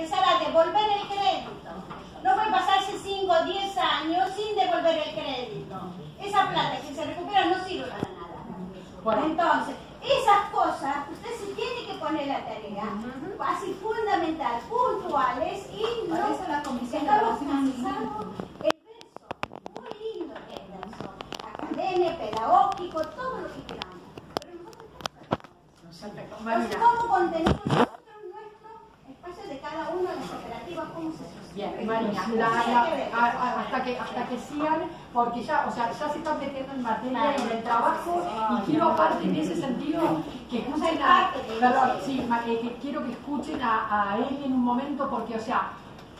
empezar a devolver el crédito. No puede pasarse 5 o 10 años sin devolver el crédito. Esa plata que se recupera no sirve para nada. Entonces, esas cosas usted se tiene que poner la tarea, así fundamental, puntuales y no eso la comisión de estamos relaciones el verso, muy lindo que es el verso, academia, pedagógico, todo lo que queramos. Pero nosotros Perfecto. entonces, Marina. ¿cómo contenemos nosotros nuestro espacio de cada uno de las cooperativas? ¿Cómo se sostiene? Bien, Marina, la- la- a- a- hasta, que, hasta que sigan, porque ya, o sea, ya se están metiendo en materia y en el trabajo, y quiero aparte en ese sentido que escuchen a, perdón, sí, ma- eh, que quiero que escuchen a, a él en un momento, porque, o sea,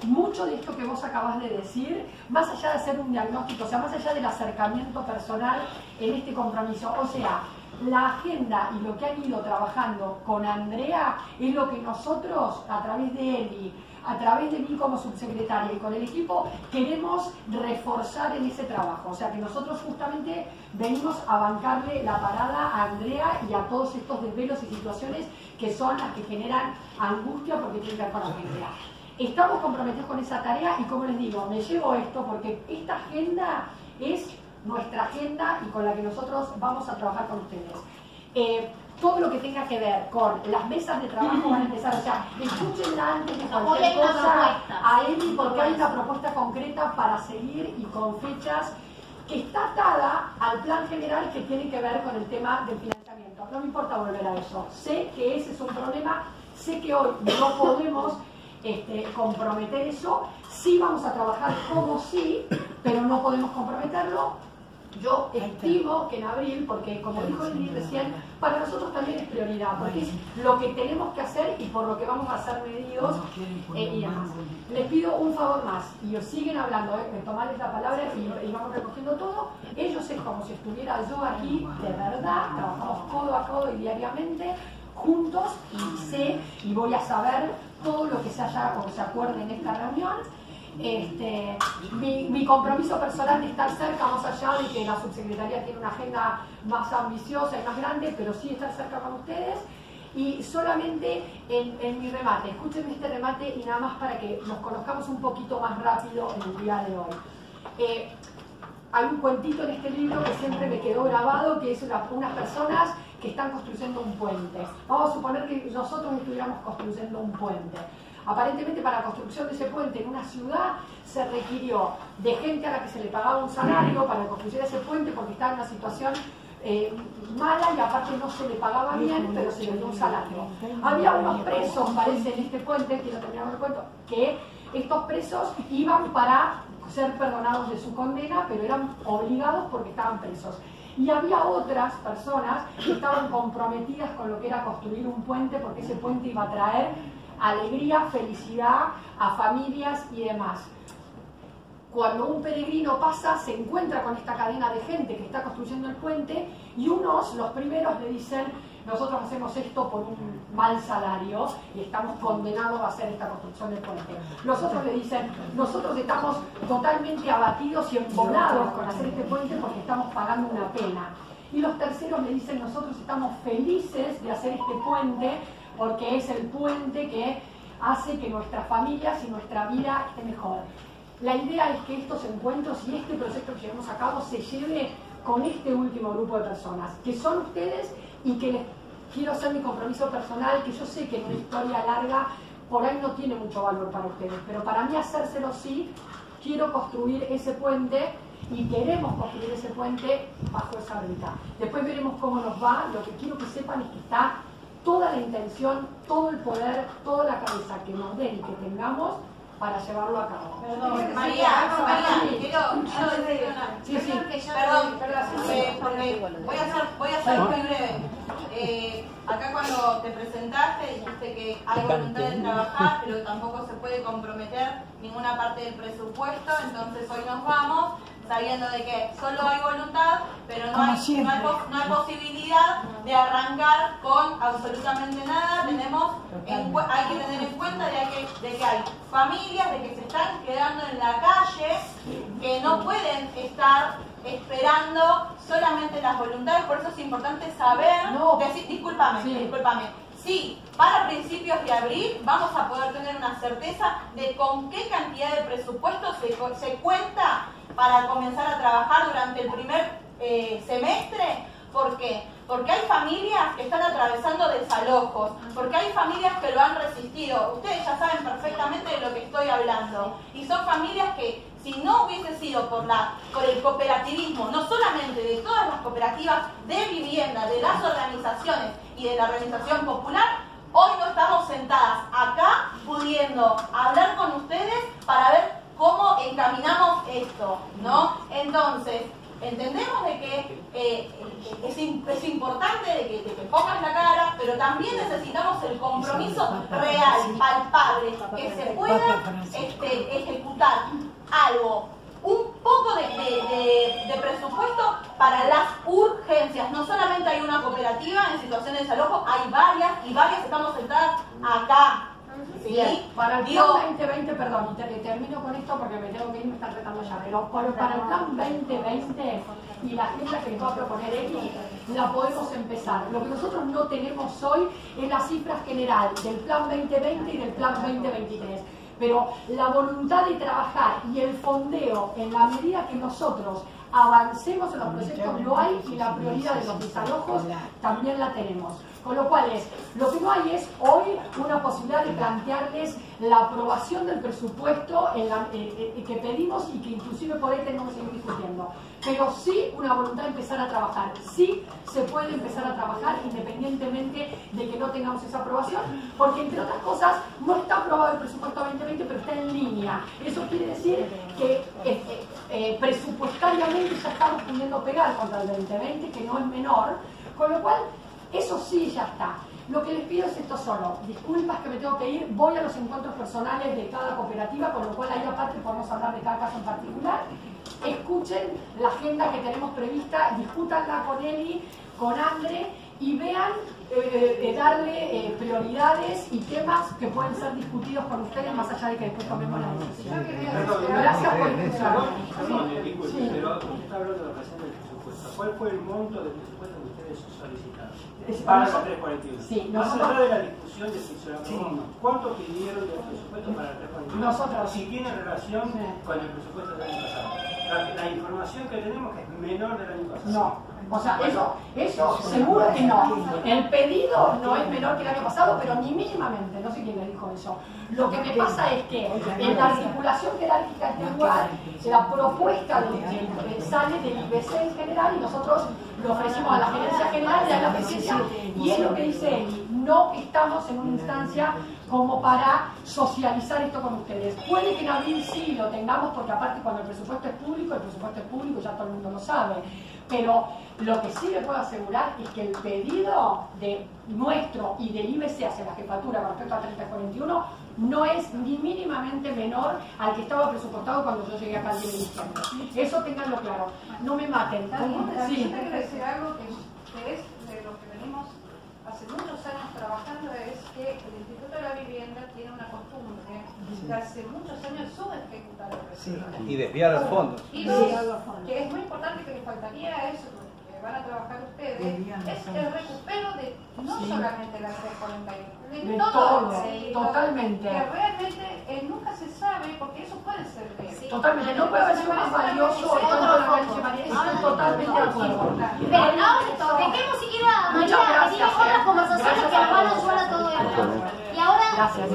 mucho de esto que vos acabas de decir, más allá de hacer un diagnóstico, o sea, más allá del acercamiento personal en este compromiso, o sea, la agenda y lo que han ido trabajando con Andrea es lo que nosotros, a través de y a través de mí como subsecretaria y con el equipo, queremos reforzar en ese trabajo. O sea, que nosotros justamente venimos a bancarle la parada a Andrea y a todos estos desvelos y situaciones que son las que generan angustia porque tienen que ver con la. Estamos comprometidos con esa tarea y como les digo, me llevo esto porque esta agenda es nuestra agenda y con la que nosotros vamos a trabajar con ustedes. Eh, todo lo que tenga que ver con las mesas de trabajo van a empezar, o sea, escúchenla antes de cualquier cosa a Eli porque hay una propuesta concreta para seguir y con fechas que está atada al plan general que tiene que ver con el tema del financiamiento. No me importa volver a eso. Sé que ese es un problema, sé que hoy no podemos este, comprometer eso, sí vamos a trabajar como sí, pero no podemos comprometerlo. Yo estimo que en abril, porque como dijo Eli recién, para nosotros también es prioridad, porque es lo que tenemos que hacer y por lo que vamos a ser medidos eh, y demás. Les pido un favor más, y os siguen hablando, eh, de tomarles la palabra y, y vamos recogiendo todo. Ellos es como si estuviera yo aquí, de verdad, trabajamos codo a codo y diariamente, juntos, y sé y voy a saber todo lo que se haya o que se acuerde en esta reunión. Este, mi, mi compromiso personal de estar cerca, más allá de que la subsecretaría tiene una agenda más ambiciosa y más grande, pero sí estar cerca con ustedes. Y solamente en, mi remate, escúchenme este remate y nada más para que nos conozcamos un poquito más rápido en el día de hoy. Eh, hay un cuentito en este libro que siempre me quedó grabado, que es una- unas personas que están construyendo un puente. Vamos a suponer que nosotros estuviéramos construyendo un puente. Aparentemente para la construcción de ese puente en una ciudad se requirió de gente a la que se le pagaba un salario para construir ese puente porque estaba en una situación eh, mala y aparte no se le pagaba bien, pero se le dio un salario. Había unos presos, parece, en este puente, quiero terminar el cuento, que estos presos iban para ser perdonados de su condena, pero eran obligados porque estaban presos. Y había otras personas que estaban comprometidas con lo que era construir un puente, porque ese puente iba a traer alegría, felicidad a familias y demás. Cuando un peregrino pasa, se encuentra con esta cadena de gente que está construyendo el puente y unos, los primeros, le dicen, nosotros hacemos esto por un mal salario y estamos condenados a hacer esta construcción del puente. Los otros le dicen, nosotros estamos totalmente abatidos y embolados con hacer este puente porque estamos pagando una pena. Y los terceros le dicen, nosotros estamos felices de hacer este puente porque es el puente que hace que nuestras familias y nuestra vida esté mejor. La idea es que estos encuentros y este proyecto que llevamos a cabo se lleve con este último grupo de personas, que son ustedes y que les quiero hacer mi compromiso personal, que yo sé que en una historia larga por ahí no tiene mucho valor para ustedes, pero para mí hacérselo sí, quiero construir ese puente y queremos construir ese puente bajo esa verdad. Después veremos cómo nos va, lo que quiero que sepan es que está toda la intención, todo el poder, toda la cabeza que nos den y que tengamos para llevarlo a cabo. Perdón, María, María, quiero, una. Sí, sí. Perdón, eh, porque voy a ser, voy a ser muy breve. Eh, acá cuando te presentaste dijiste que hay voluntad de trabajar, pero tampoco se puede comprometer ninguna parte del presupuesto, entonces hoy nos vamos sabiendo de que solo hay voluntad, pero no hay, no hay, pos- no hay posibilidad de arrancar con absolutamente nada. Tenemos en hay que tener en cuenta de que, de que hay familias de que se están quedando en la calle, que no pueden estar esperando solamente las voluntades, por eso es importante saber, No. decir, discúlpame, Sí. discúlpame, sí, para principios de abril vamos a poder tener una certeza de con qué cantidad de presupuesto se, se cuenta para comenzar a trabajar durante el primer eh, semestre. ¿Por qué? Porque hay familias que están atravesando desalojos, porque hay familias que lo han resistido. Ustedes ya saben perfectamente de lo que estoy hablando. Y son familias que si no hubiese sido por, la, por el cooperativismo, no solamente de todas las cooperativas de vivienda, de las organizaciones y de la organización popular, hoy no estamos sentadas acá pudiendo hablar con ustedes para ver cómo encaminamos esto, ¿no? Entonces, entendemos de que eh, es, es, importante de que, de pongas la cara, pero también necesitamos el compromiso real, palpable, que se pueda este, ejecutar algo, un poco de, de, presupuesto para las urgencias. No solamente hay una cooperativa en situación de desalojo, hay varias y varias estamos sentadas acá para el plan 2020, perdón, y termino con esto porque me tengo que ir, me están retando ya, pero para el plan 2020 y la agenda que les va a proponer Eli, la podemos empezar. Lo que nosotros no tenemos hoy es la cifra general del plan 2020 y del plan 2023 pero la voluntad de trabajar y el fondeo en la medida que nosotros avancemos en los proyectos lo hay y la prioridad de los desalojos también la tenemos. Con lo cual es, lo que no hay es hoy una posibilidad de plantearles la aprobación del presupuesto en la, eh, eh, que pedimos y que inclusive por ahí tenemos que seguir discutiendo. Pero sí una voluntad de empezar a trabajar. Sí se puede empezar a trabajar independientemente de que no tengamos esa aprobación, porque entre otras cosas no está aprobado el presupuesto 2020, pero está en línea. Eso quiere decir que eh, presupuestariamente ya estamos pudiendo pegar contra el 2020, que no es menor, con lo cual eso sí ya está. Lo que les pido es esto solo. Disculpas que me tengo que ir. Voy a los encuentros personales de cada cooperativa, con lo cual ahí aparte podemos hablar de cada caso en particular. Escuchen la agenda que tenemos prevista, discútanla con Eli, con Andre y vean eh, eh, darle eh, prioridades y temas que pueden ser discutidos con ustedes más allá de que después tomemos la decisión. Gracias por del presupuesto. ¿Cuál fue el monto del presupuesto que ustedes solicitaron? Para la 341. Sí, Más allá de la discusión de si se lo ¿cuánto pidieron de presupuesto para la 341? Nosotros. Si tiene relación con el presupuesto del año pasado. La, la información que tenemos es menor del año pasado. No. O sea, eso, eso seguro que no. El pedido no es menor que el año pasado, pero ni mínimamente, no sé quién le dijo eso. Lo que me pasa es que en la articulación jerárquica este lugar, la propuesta de, sale del IBC en general y nosotros lo ofrecimos a la gerencia general de la presidencia y es lo que dice Eli, no estamos en una instancia como para socializar esto con ustedes. Puede que en abril sí lo tengamos, porque aparte cuando el presupuesto es público, el presupuesto es público, ya todo el mundo lo sabe. Pero lo que sí le puedo asegurar es que el pedido de nuestro y del IBC hacia la jefatura con respecto a 3041 no es ni mínimamente menor al que estaba presupuestado cuando yo llegué acá de diciembre. Eso tenganlo claro. No me maten. Sí. Decir algo que, es de lo que venimos hace muchos años trabajando, es que el Instituto de la Vivienda tiene una costumbre de hace muchos años subejecutar el presupuesto. Y desviar los fondos. Y dos, que es muy importante que le faltaría eso van a trabajar ustedes es el recupero de no solamente la 341, de, todo, totalmente. Que realmente eh, nunca se sabe, porque eso puede ser Totalmente, no puede haber sido más valioso todo estoy totalmente de acuerdo. Pero no, dejemos siquiera María que tiene otras conversaciones que nos van a ayudar a todo esto. Y ahora... Gracias.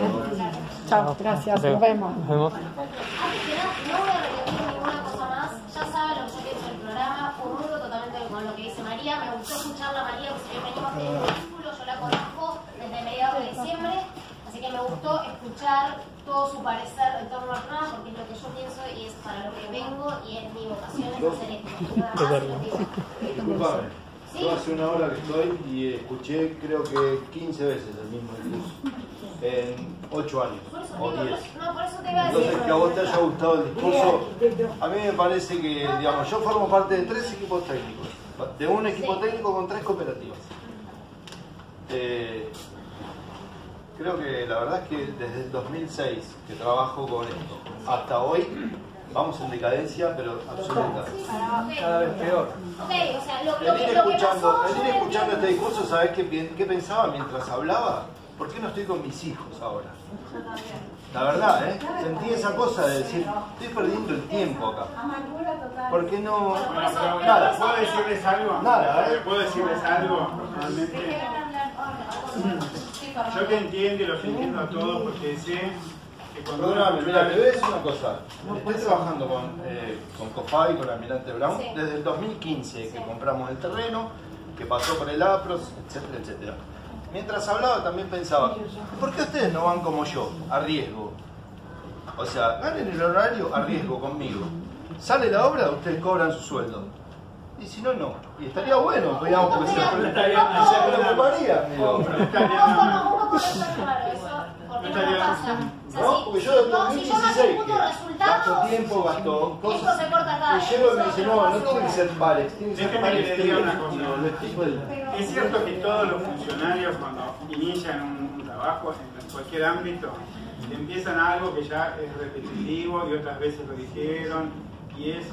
Chao, gracias, nos vemos. Nos vemos. Antes que nada, no voy a repetir ninguna cosa más, ya saben lo que yo pienso del programa, comulgo totalmente con lo que dice María, me gustó escucharla María, porque venimos de un vínculo, yo la conozco desde mediados de diciembre, así que me todo su parecer en torno al programa, porque es lo que yo pienso y es para lo que vengo y es mi vocación es hacer esto. Disculpame, yo hace una hora que estoy y escuché creo que 15 veces el mismo discurso. En 8 años o 10. Entonces, que a vos te haya gustado el discurso, a mí me parece que, digamos, yo formo parte de tres equipos técnicos, de un equipo técnico con tres cooperativas. Eh, creo que la verdad es que desde el 2006 que trabajo con esto hasta hoy, vamos en decadencia, pero absoluta. Cada vez peor. Ok, o sea, lo, lo, Venir que, lo que escuchando, pasó, escuchando este discurso, ¿sabes qué, qué pensaba mientras hablaba? ¿Por qué no estoy con mis hijos ahora? La verdad, ¿eh? Sentí esa cosa de decir, estoy perdiendo el tiempo acá. ¿Por qué no? Pero Nada. ¿Puedo decirles algo? Nada, ¿eh? ¿Puedo decirles algo personalmente? Yo que entiendo y los entiendo a todos porque sé que cuando Perdóname, mira, te voy a decir una cosa. Estoy trabajando con, eh, con COFAI, con Almirante Brown, Sí. desde el 2015 que compramos el terreno, que pasó por el APROS, etcétera, etcétera. Mientras hablaba también pensaba, ¿por qué ustedes no van como yo, a riesgo? O sea, ganen el horario a riesgo conmigo. Sale la obra, ustedes cobran su sueldo. Y si no, no. Y estaría bueno, podríamos crecer. Pero estaría- o sea, Pero me paría, amigo. Pero Un estaría- poco, un poco de claro, eso, porque no Estaría- pasa. O sea, No, si- porque yo si en no- si yo no 2016 ejecuto que gasto resultados, tiempo, gasto esto cosas. se corta acá. Y llego y me dice, no, no tiene que ser pares, tiene que ser que pares diga una cosa. No, no. Es cierto que todos los funcionarios cuando inician un, un trabajo en cualquier ámbito empiezan algo que ya es repetitivo y otras veces lo dijeron y es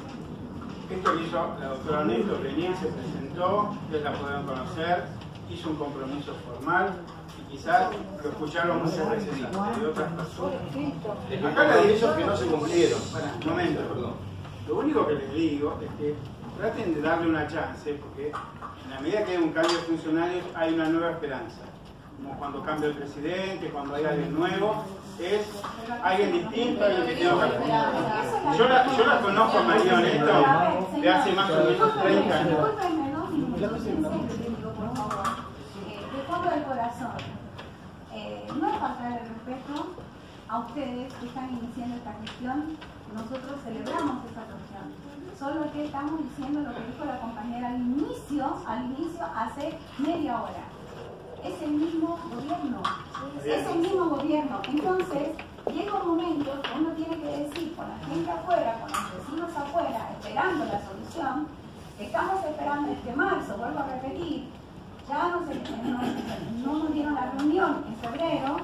esto que hizo la doctora Néstor venir, se presentó, ustedes la pueden conocer, hizo un compromiso formal y quizás lo escucharon muchas veces de otras personas. Es que compromisos que no se cumplieron. Bueno, un momento, Perdón. Lo único que les digo es que traten de darle una chance, porque en la medida que hay un cambio de funcionarios hay una nueva esperanza. Cuando cambia el presidente, cuando hay alguien nuevo, es alguien distinto, alguien que otra función. Yo la, yo la conozco a María Neto de hace más o menos 30 años. Eh, de fondo del corazón. Eh, no es falta de respeto a ustedes que están iniciando esta gestión. Nosotros celebramos esta cuestión. Solo que estamos diciendo lo que dijo la compañera al inicio, al inicio hace media hora. Es el mismo gobierno. Es el mismo gobierno. Entonces, llega un momento que uno tiene que decir con la gente afuera, con los vecinos afuera, esperando la solución, estamos esperando este marzo, vuelvo a repetir, ya nos, no, no nos dieron la reunión en febrero,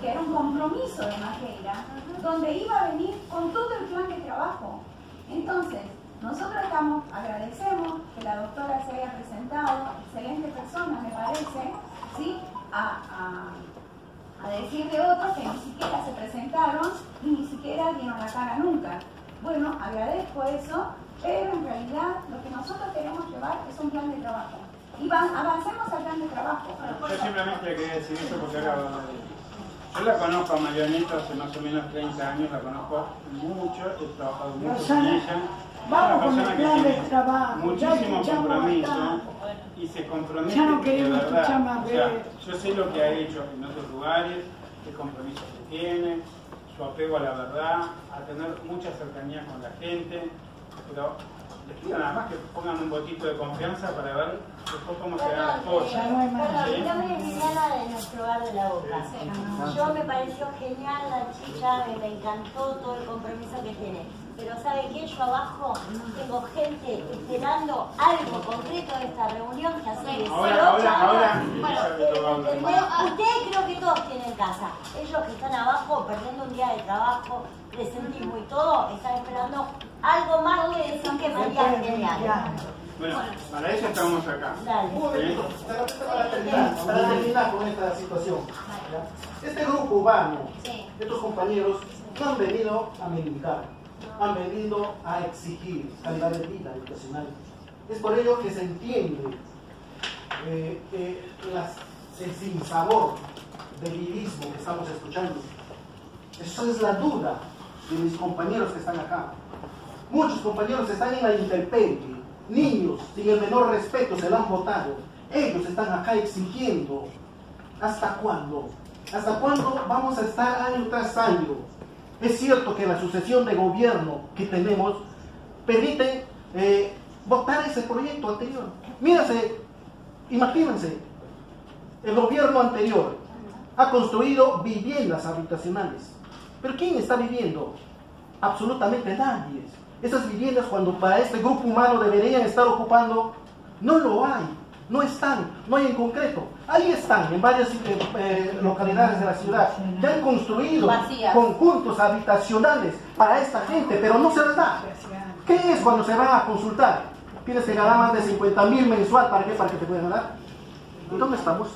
que era un compromiso de Maqueira, donde iba a venir con todo el plan de trabajo. Entonces, nosotros estamos, agradecemos que la doctora se haya presentado, excelente persona me parece, ¿sí? A, a- a decir de otros que ni siquiera se presentaron y ni siquiera dieron la cara nunca. Bueno, agradezco eso, pero en realidad lo que nosotros queremos llevar es un plan de trabajo. Y van- avancemos al plan de trabajo. Yo simplemente quería decir esto porque ahora a. Yo la conozco a Marioneta hace más o menos 30 años, la conozco mucho, he trabajado mucho con ella. Vamos con el plan de trabajo, Muchísimo compromiso acá. y se compromete Ya no queremos escuchar más O sea, yo sé lo que ha hecho en otros lugares, el compromiso que tiene, su apego a la verdad, a tener mucha cercanía con la gente, pero les pido nada más que pongan un botito de confianza para ver después cómo se dan las cosas. Ya no de nuestro bar de la boca. Yo me pareció genial la chica, me, me encantó todo el compromiso que tiene. Pero ¿sabe qué? Yo abajo tengo gente esperando algo concreto de esta reunión que hace Ahora, 18 ahora, ahora, años. empieza a retomarlo. ¿Entendés? Ustedes creo que todos tienen casa. Ellos que están abajo perdiendo un día de trabajo, presentismo y todo, están esperando algo más que decir que María genial. Bueno, para eso estamos acá. Dale. ¿sí? para terminar, para terminar con esta situación. ¿ya? Este grupo humano, estos compañeros, no han venido a militar, han venido a exigir calidad de vida educacional. Es por ello que se entiende eh, las- el sinsabor del lirismo que estamos escuchando. Eso es la duda de mis compañeros que están acá. Muchos compañeros están en la intemperie, niños sin el menor respeto se la han votado. Ellos están acá exigiendo. ¿Hasta cuándo? ¿Hasta cuándo vamos a estar año tras año? Es cierto que la sucesión de gobierno que tenemos permite eh, votar ese proyecto anterior. Mírense, imagínense, el gobierno anterior ha construido viviendas habitacionales. ¿Pero quién está viviendo? Absolutamente nadie. Esas viviendas cuando para este grupo humano deberían estar ocupando, no lo hay. No están, no hay en concreto. Ahí están, en varias eh, eh, localidades de la ciudad, que han construido conjuntos habitacionales para esta gente, pero no se les da. ¿Qué es cuando se van a consultar? Tienes que ganar más de 50 mil mensual, ¿para qué? Para que te puedan dar. ¿Y dónde estamos?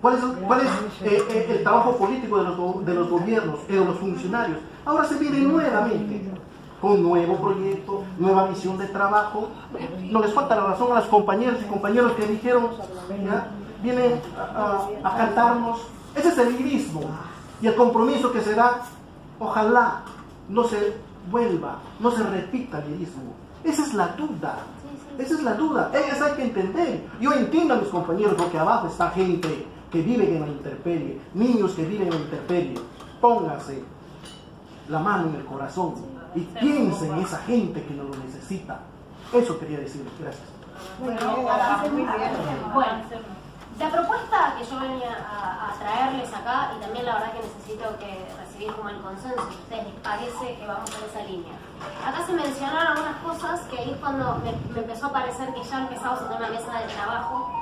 ¿Cuál es, cuál es eh, el trabajo político de los, de los gobiernos y de los funcionarios? Ahora se viene nuevamente con nuevo proyecto, nueva visión de trabajo. No les falta la razón a las compañeras y compañeros que dijeron, vienen a, cantarnos. Ese es el lirismo y el compromiso que se da. Ojalá no se vuelva, no se repita el lirismo. Esa es la duda. Esa es la duda. Eso hay que entender. Yo entiendo a mis compañeros porque abajo está gente que vive en la intemperie, niños que viven en la intemperie. Póngase la mano en el corazón y piense en esa gente que no lo necesita. Eso quería decir. Gracias. Bueno, la propuesta que yo venía a, traerles acá, y también la verdad que necesito que recibir como el consenso, si a ustedes les parece que vamos en esa línea. Acá se mencionaron algunas cosas que ahí es cuando me, me empezó a parecer que ya empezamos a tener una mesa de trabajo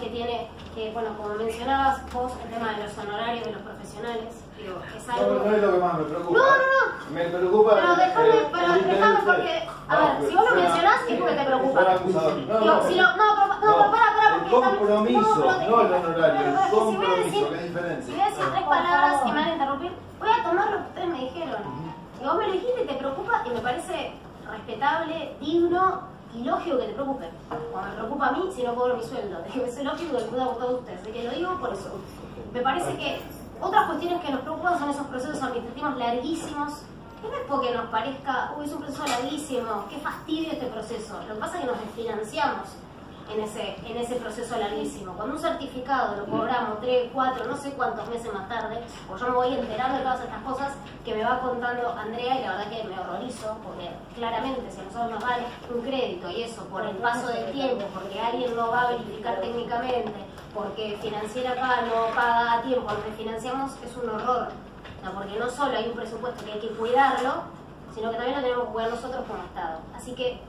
que tiene, que bueno, como mencionabas vos, el tema de los honorarios de los profesionales, digo, es algo... No, no es lo que más me preocupa. No, no, no. Me preocupa... Pero déjame, pero déjame porque, a ver, si vos lo mencionás es porque te preocupa. No, si lo, no, pero, no, pero para, para, porque... El compromiso, no el honorario, el compromiso, qué diferencia. Si voy a decir tres palabras y me van a interrumpir, voy a tomar lo que ustedes me dijeron. Y vos me lo dijiste y te preocupa y me parece respetable, digno y lógico que te preocupe. Cuando me preocupa a mí, si no cobro mi sueldo. Es lógico que le pueda gustar a ustedes. Así que lo digo por eso. Me parece que otras cuestiones que nos preocupan son esos procesos administrativos larguísimos. Que no es porque nos parezca, uy, es un proceso larguísimo, qué fastidio este proceso. Lo que pasa es que nos desfinanciamos en ese, en ese proceso larguísimo. Cuando un certificado lo cobramos 3, 4, no sé cuántos meses más tarde, pues yo me voy enterando de todas estas cosas que me va contando Andrea y la verdad que me horrorizo, porque claramente si a nosotros nos dan un crédito y eso por el paso del tiempo, porque alguien no va a verificar técnicamente, porque financiera acá no paga a tiempo, lo que financiamos es un horror. porque no solo hay un presupuesto que hay que cuidarlo, sino que también lo tenemos que cuidar nosotros como Estado. Así que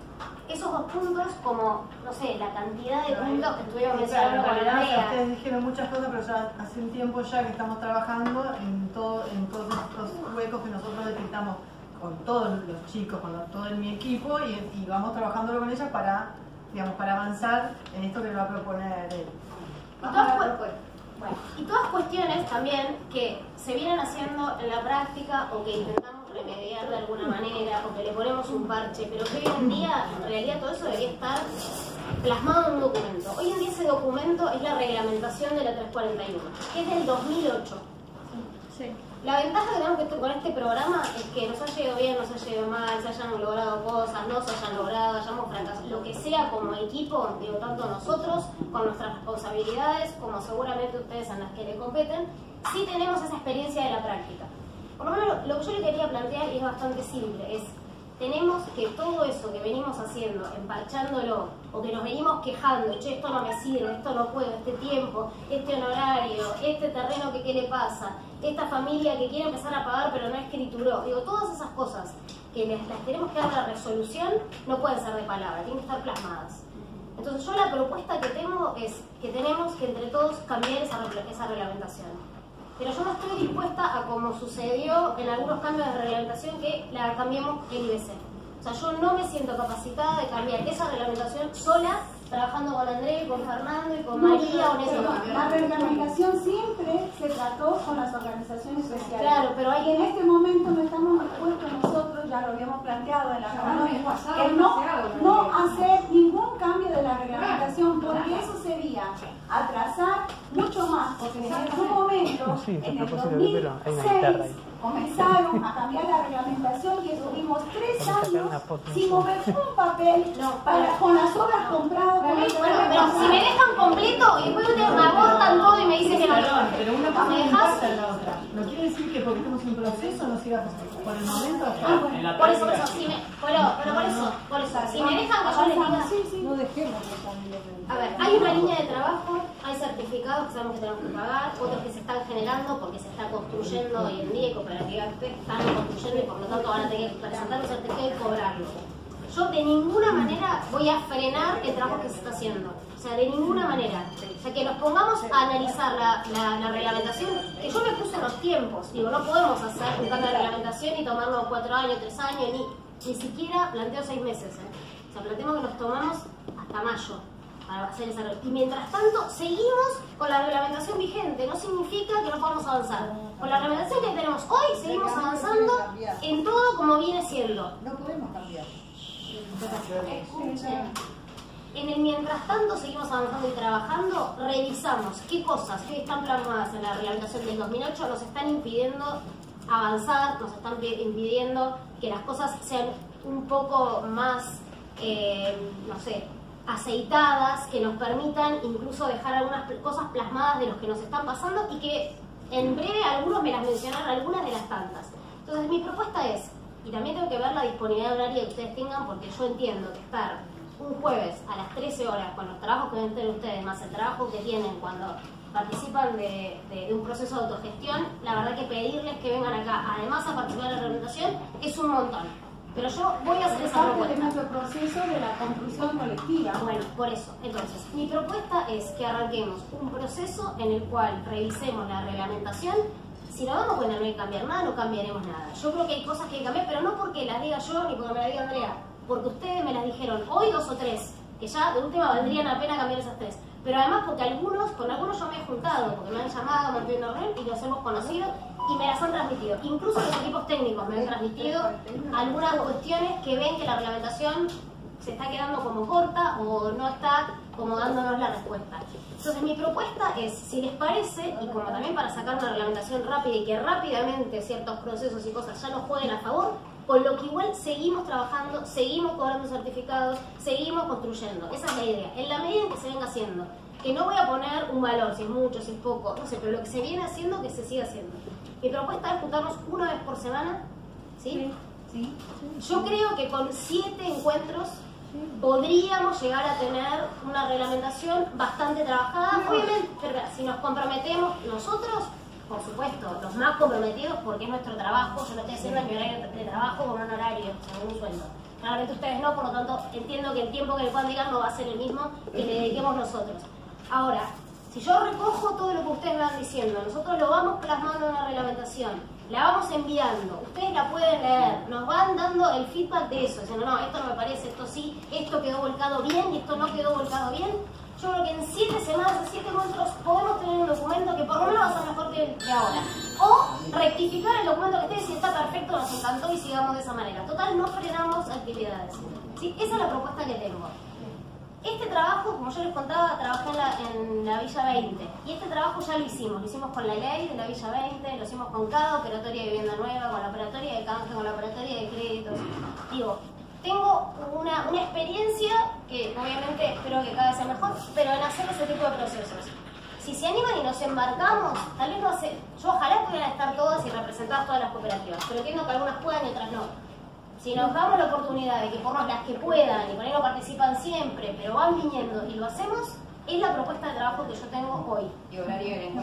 esos dos puntos, como, no sé, la cantidad de puntos que estuvieron mencionando con Andrea. Ustedes dijeron muchas cosas, pero ya hace un tiempo ya que estamos trabajando en, todo, en todos estos huecos que nosotros detectamos con todos los chicos, con todo mi equipo, y, vamos trabajando con ellas para, digamos, para avanzar en esto que va a proponer él. Y todas cuestiones también que se vienen haciendo en la práctica o que intentamos remediar de alguna manera o que le ponemos un parche, pero que hoy en día en realidad todo eso debería estar plasmado en un documento. Hoy en día ese documento es la reglamentación de la 341, que es del 2008. La ventaja que tenemos con este programa es que nos haya ido bien, nos haya ido mal, se hayan logrado cosas, no se hayan logrado, hayamos fracasado, lo que sea como equipo, digo, tanto nosotros con nuestras responsabilidades como seguramente ustedes en las que le competen, sí tenemos esa experiencia de la práctica. Por lo menos lo que yo le quería plantear es bastante simple, es tenemos que todo eso que venimos haciendo, empachándolo, o que nos venimos quejando, che, esto no me sirve, esto no puedo, este tiempo, este honorario, este terreno que qué le pasa, esta familia que quiere empezar a pagar pero no escrituró, digo, todas esas cosas que las tenemos que dar la resolución no pueden ser de palabra, tienen que estar plasmadas. Entonces yo la propuesta que tengo es que tenemos que entre todos cambiar esa reglamentación pero yo no estoy dispuesta a como sucedió en algunos cambios de reglamentación que la cambiemos el IBC. O sea, yo no me siento capacitada de cambiar esa reglamentación sola trabajando con André, con Fernando y con María o en La reglamentación siempre se trató con las organizaciones sociales. Claro, pero hay... en este momento no estamos dispuestos nosotros, ya lo habíamos planteado en la reunión, que no, no hacer ningún cambio de la reglamentación, porque eso sería atrasar mucho más, porque en algún momento, en el 2006, comenzaron a cambiar la reglamentación y estuvimos tres años sin mover un papel para, con las obras compradas. Bueno, pero si me dejan completo y después me abortan todo y me dicen que no. Pero una cosa no importa la otra. No quiere decir que porque estamos en proceso no siga por el momento. Ah, por eso, por eso, si me, pero, pero por eso, por eso, si me dejan que yo les diga, sí, sí. no dejemos a ver, hay una línea de trabajo, hay certificados que sabemos que tenemos que pagar, otros que se están generando porque se está construyendo hoy en día y cooperativas están construyendo y por lo tanto van a tener que presentar un certificado y cobrarlo. yo de ninguna manera voy a frenar el trabajo que se está haciendo. O sea, de ninguna manera. O sea, que nos pongamos a analizar la, la, reglamentación, que yo me puse los tiempos. Digo, no podemos hacer un cambio de reglamentación y tomarnos cuatro años, tres años, ni, ni siquiera planteo seis meses. ¿eh? O sea, planteamos que nos tomamos hasta mayo para hacer esa Y mientras tanto, seguimos con la reglamentación vigente. No significa que no podamos avanzar. Con la reglamentación que tenemos hoy, seguimos avanzando en todo como viene siendo. No podemos cambiar. En el mientras tanto seguimos avanzando y trabajando, revisamos qué cosas que están plasmadas en la reglamentación del 2008 nos están impidiendo avanzar, nos están impidiendo que las cosas sean un poco más, eh, no sé, aceitadas, que nos permitan incluso dejar algunas cosas plasmadas de los que nos están pasando y que en breve algunos me las mencionaron, algunas de las tantas. Entonces mi propuesta es, y también tengo que ver la disponibilidad horaria que ustedes tengan porque yo entiendo que estar un jueves a las 13 horas con los trabajos que deben tener ustedes, más el trabajo que tienen cuando participan de, un proceso de autogestión, la verdad que pedirles que vengan acá, además a participar de la representación, es un montón. Pero yo voy a hacer esa nuestro proceso de la conclusión colectiva. Bueno, por eso. Entonces, mi propuesta es que arranquemos un proceso en el cual revisemos la reglamentación. Si no vamos cuenta no hay que cambiar nada, no cambiaremos nada. Yo creo que hay cosas que hay que cambiar, pero no porque las diga yo ni porque me las diga Andrea porque ustedes me las dijeron hoy dos o tres, que ya de última valdrían la pena cambiar esas tres. Pero además porque algunos, con algunos yo me he juntado, porque me han llamado, me han pedido red y los hemos conocido y me las han transmitido. Incluso los equipos técnicos me han transmitido algunas cuestiones que ven que la reglamentación se está quedando como corta o no está como dándonos la respuesta. Entonces mi propuesta es, si les parece, y como también para sacar una reglamentación rápida y que rápidamente ciertos procesos y cosas ya nos jueguen a favor, con lo que igual seguimos trabajando, seguimos cobrando certificados, seguimos construyendo. Esa es la idea. En la medida en que se venga haciendo, que no voy a poner un valor, si es mucho, si es poco, no sé, pero lo que se viene haciendo, que se siga haciendo. Mi propuesta es juntarnos una vez por semana, ¿sí? sí. Yo creo que con siete encuentros podríamos llegar a tener una reglamentación bastante trabajada. Obviamente, si nos comprometemos nosotros, por supuesto, los más comprometidos porque es nuestro trabajo, yo lo estoy haciendo en mi horario de trabajo con un horario, según un sueldo. Claramente ustedes no, por lo tanto entiendo que el tiempo que le puedan dedicar no va a ser el mismo que le dediquemos nosotros. Ahora, si yo recojo todo lo que ustedes van diciendo, nosotros lo vamos plasmando en una reglamentación, la vamos enviando, ustedes la pueden leer, nos van dando el feedback de eso, diciendo, no, esto no me parece, esto sí, esto quedó volcado bien y esto no quedó volcado bien, yo creo que en siete semanas, siete encuentros, podemos tener un documento que por lo menos va a ser mejor que, ahora. O rectificar el documento que esté, si está perfecto, nos encantó y sigamos de esa manera. Total, no frenamos actividades. Esa es la propuesta que tengo. Este trabajo, como yo les contaba, trabajé en la, Villa 20 y este trabajo ya lo hicimos, lo hicimos con la ley de la Villa 20, lo hicimos con cada operatoria de vivienda nueva, con la operatoria de canje, con la operatoria de créditos. Digo, tengo una, experiencia que obviamente espero que cada vez sea mejor, pero en hacer ese tipo de procesos. Si se animan y nos embarcamos, tal vez no sé, yo ojalá pudieran estar todas y representar todas las cooperativas, pero entiendo que algunas puedan y otras no. Si nos damos la oportunidad de que por las que puedan y ahí no participan siempre, pero van viniendo y lo hacemos, es la propuesta de trabajo que yo tengo hoy. Y horario en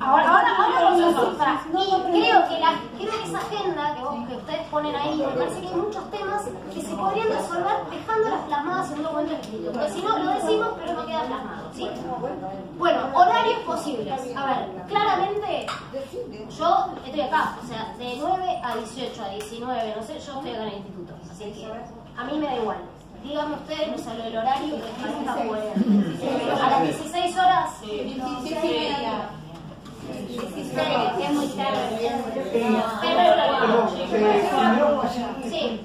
Ahora, ahora, ahora vamos a Y creo que, la, creo que esa agenda que, que ustedes ponen ahí, me parece que hay muchos temas que se podrían resolver dejándolas plasmadas en un documento escrito. Porque si no, lo decimos, pero no queda plasmado. ¿sí? Bueno, horarios posibles. A ver, claramente, yo estoy acá, o sea, de 9 a 18, a 19, no sé, yo estoy acá en el instituto. Así que a mí me da igual. Díganme ustedes, no sé, el horario que está bueno. A las 16 horas. Sí. 16 y media. 16, es muy tarde. Sí.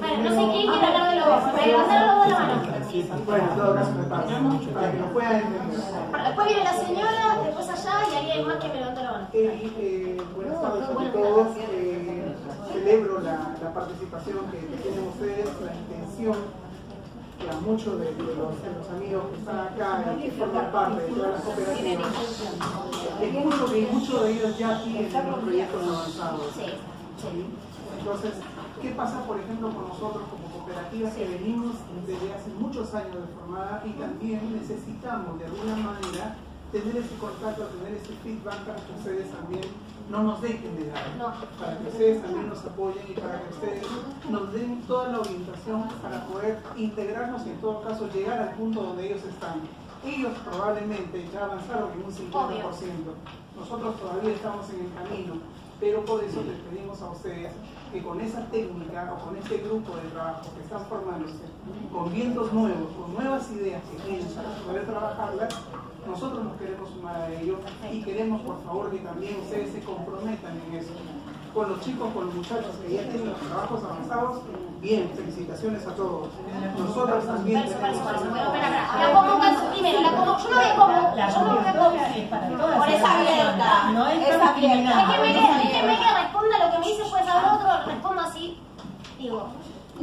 Bueno, no sé quién quiere hablar de los dos. Levantar los dos la mano. Bueno, en todo caso me pasa. Para que lo puedan entender. Después viene la señora, después allá y alguien más que me levanta la mano. Eh, eh, buenas tardes a todos. Eh, celebro la, la participación que, que tienen ustedes, la intención a muchos de, los, amigos que están acá y que forman parte de todas las cooperativas, escucho que muchos de ellos ya tienen los proyectos avanzados. Entonces, ¿qué pasa, por ejemplo, con nosotros como cooperativas que venimos desde hace muchos años de formada y también necesitamos de alguna manera tener ese contacto, tener ese feedback para que ustedes también no nos dejen de dar, para que ustedes también nos apoyen y para que ustedes nos den toda la orientación para poder integrarnos y en todo caso llegar al punto donde ellos están. Ellos probablemente ya avanzaron en un 50%, nosotros todavía estamos en el camino, pero por eso les pedimos a ustedes que con esa técnica o con este grupo de trabajo que están formándose, con vientos nuevos, con nuevas ideas que tienen para poder trabajarlas, nosotros nos queremos sumar a ello y queremos por favor que también ustedes se comprometan en eso. Con los chicos, con los muchachos que ya tienen los trabajos avanzados, bien, felicitaciones a todos. Nosotros también tenemos... La yo voy a convocar. Por esa abierta, no es esa abierta. Déjeme que, responda lo que me dice puede saber otro, respondo así, digo,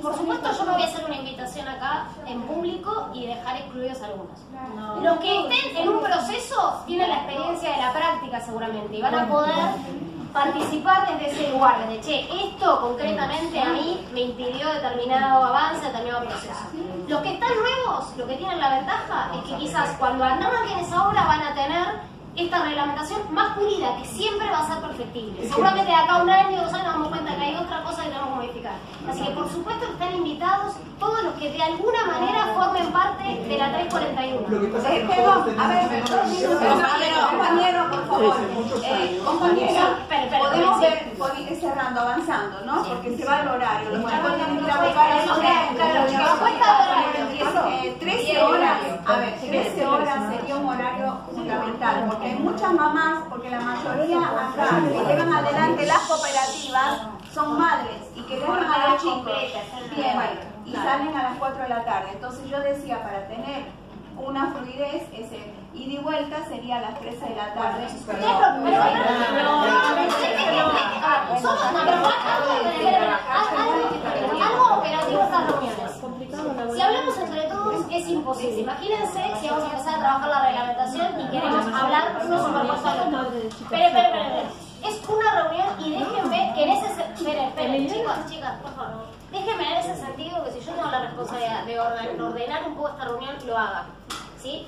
por supuesto yo no voy a hacer una invitación acá en público y dejar excluidos algunos. Los que estén en un proceso tienen la experiencia de la práctica seguramente y van a poder participar desde ese lugar, desde, che, esto concretamente a mí me impidió determinado avance, determinado proceso. Los que están nuevos, lo que tienen la ventaja es que quizás cuando arranquen esa obra van a tener esta reglamentación más pulida, que siempre va a ser perfectible. Seguramente de acá a un año, dos años nos damos cuenta que hay otra cosa que tenemos que modificar. Así que por supuesto están invitados todos los que de alguna manera formen parte de la 341. Eh, perdón, a ver, compañero, compañero, por favor. Eh, compañero, podemos ver, ir cerrando, avanzando, ¿no? Porque se va el horario. Los chicos tienen que ir a buscar el horario. 13 horas, a ver, 13 horas sería un horario fundamental, porque hay muchas mamás, porque la mayoría acá que llevan adelante las cooperativas son madres y que dejan a los chicos y salen a las 4 de la tarde. Entonces yo decía, para tener una fluidez, ese ida y vuelta sería a las 13 de la tarde. Algo operativo estas reuniones. Si hablamos entre todos es imposible. Imagínense si vamos a empezar a trabajar la reglamentación y queremos hablar uno. Esperen, esperen, esperen. Es una reunión y déjenme que en ese... Esperen, esperen, chicos, chicas, por favor. Déjenme en ese sentido que si yo tengo la responsabilidad de ordenar un poco esta reunión, lo haga. ¿Sí?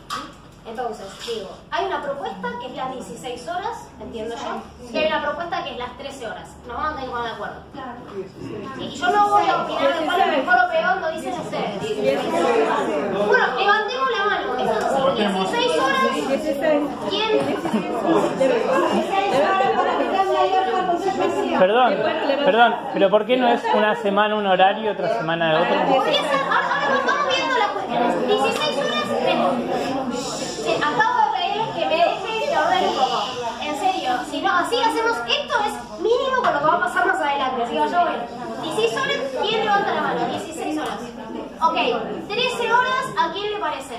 Entonces, digo, hay una propuesta que es las 16 horas, entiendo yo, y hay una propuesta que es las 13 horas. Nos vamos a tener que poner de acuerdo. Sí, y yo no voy a opinar de cuál es mejor o peor, lo dicen ustedes. Bueno, levantemos la mano. Eso sí, 16 horas. ¿Quién? Perdón, perdón, pero ¿por qué no es una semana un horario y otra semana de otro? Podría ser, ahora vamos viendo las cuestiones. 16 horas tengo. Acabo de pedirles que me dejen que ordene un poco. En serio, si no, así hacemos, esto es mínimo con lo que va a pasar más adelante. Así que yo voy. 16 horas, ¿quién levanta la mano? 16 horas. Ok, 13 horas, ¿a quién le parece?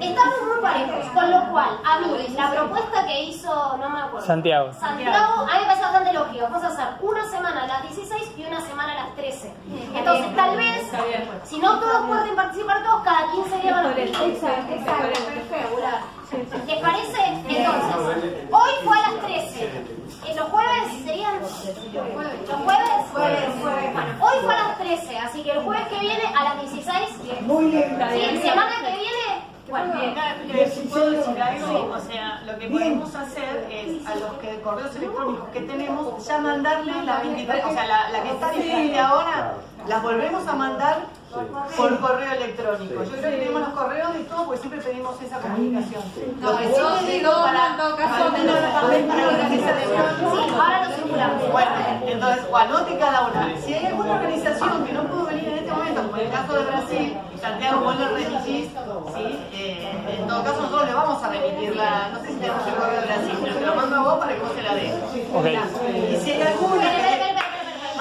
Estamos muy parejos, con lo cual, a mí, la propuesta que hizo, no me acuerdo. Santiago. Santiago, a mí me parece bastante lógico. Vamos a hacer una semana a las 16 y una semana a las 13. Entonces, tal vez, si no todos pueden participar todos, cada 15 días van a Exacto, exacto, perfecto. ¿Les parece? Entonces, hoy fue a las 13. ¿Y ¿Los jueves serían? ¿Los jueves? Bueno, hoy fue a las 13, así que el jueves que viene a las 16. Muy bien. Sí, semana que viene bueno, bien, si puedo decir algo, o sea, lo que podemos hacer es a los que, correos electrónicos que tenemos, ya mandarle la 23, o sea, la, la que está vigente ahora, las volvemos a mandar por correo electrónico. Yo creo que tenemos los correos de todo, porque siempre pedimos esa comunicación. No, eso digo para, ahora lo circulamos. Bueno, entonces, o anote cada una. Si hay alguna organización que no pudo venir en momento, como en el caso de Brasil, Santiago, vos lo remitís, ¿sí? Eh, en todo caso nosotros le vamos a remitir la, no sé si tenemos el correo de Brasil, pero te lo mando a vos para que vos se la des. Okay. Y si hay alguna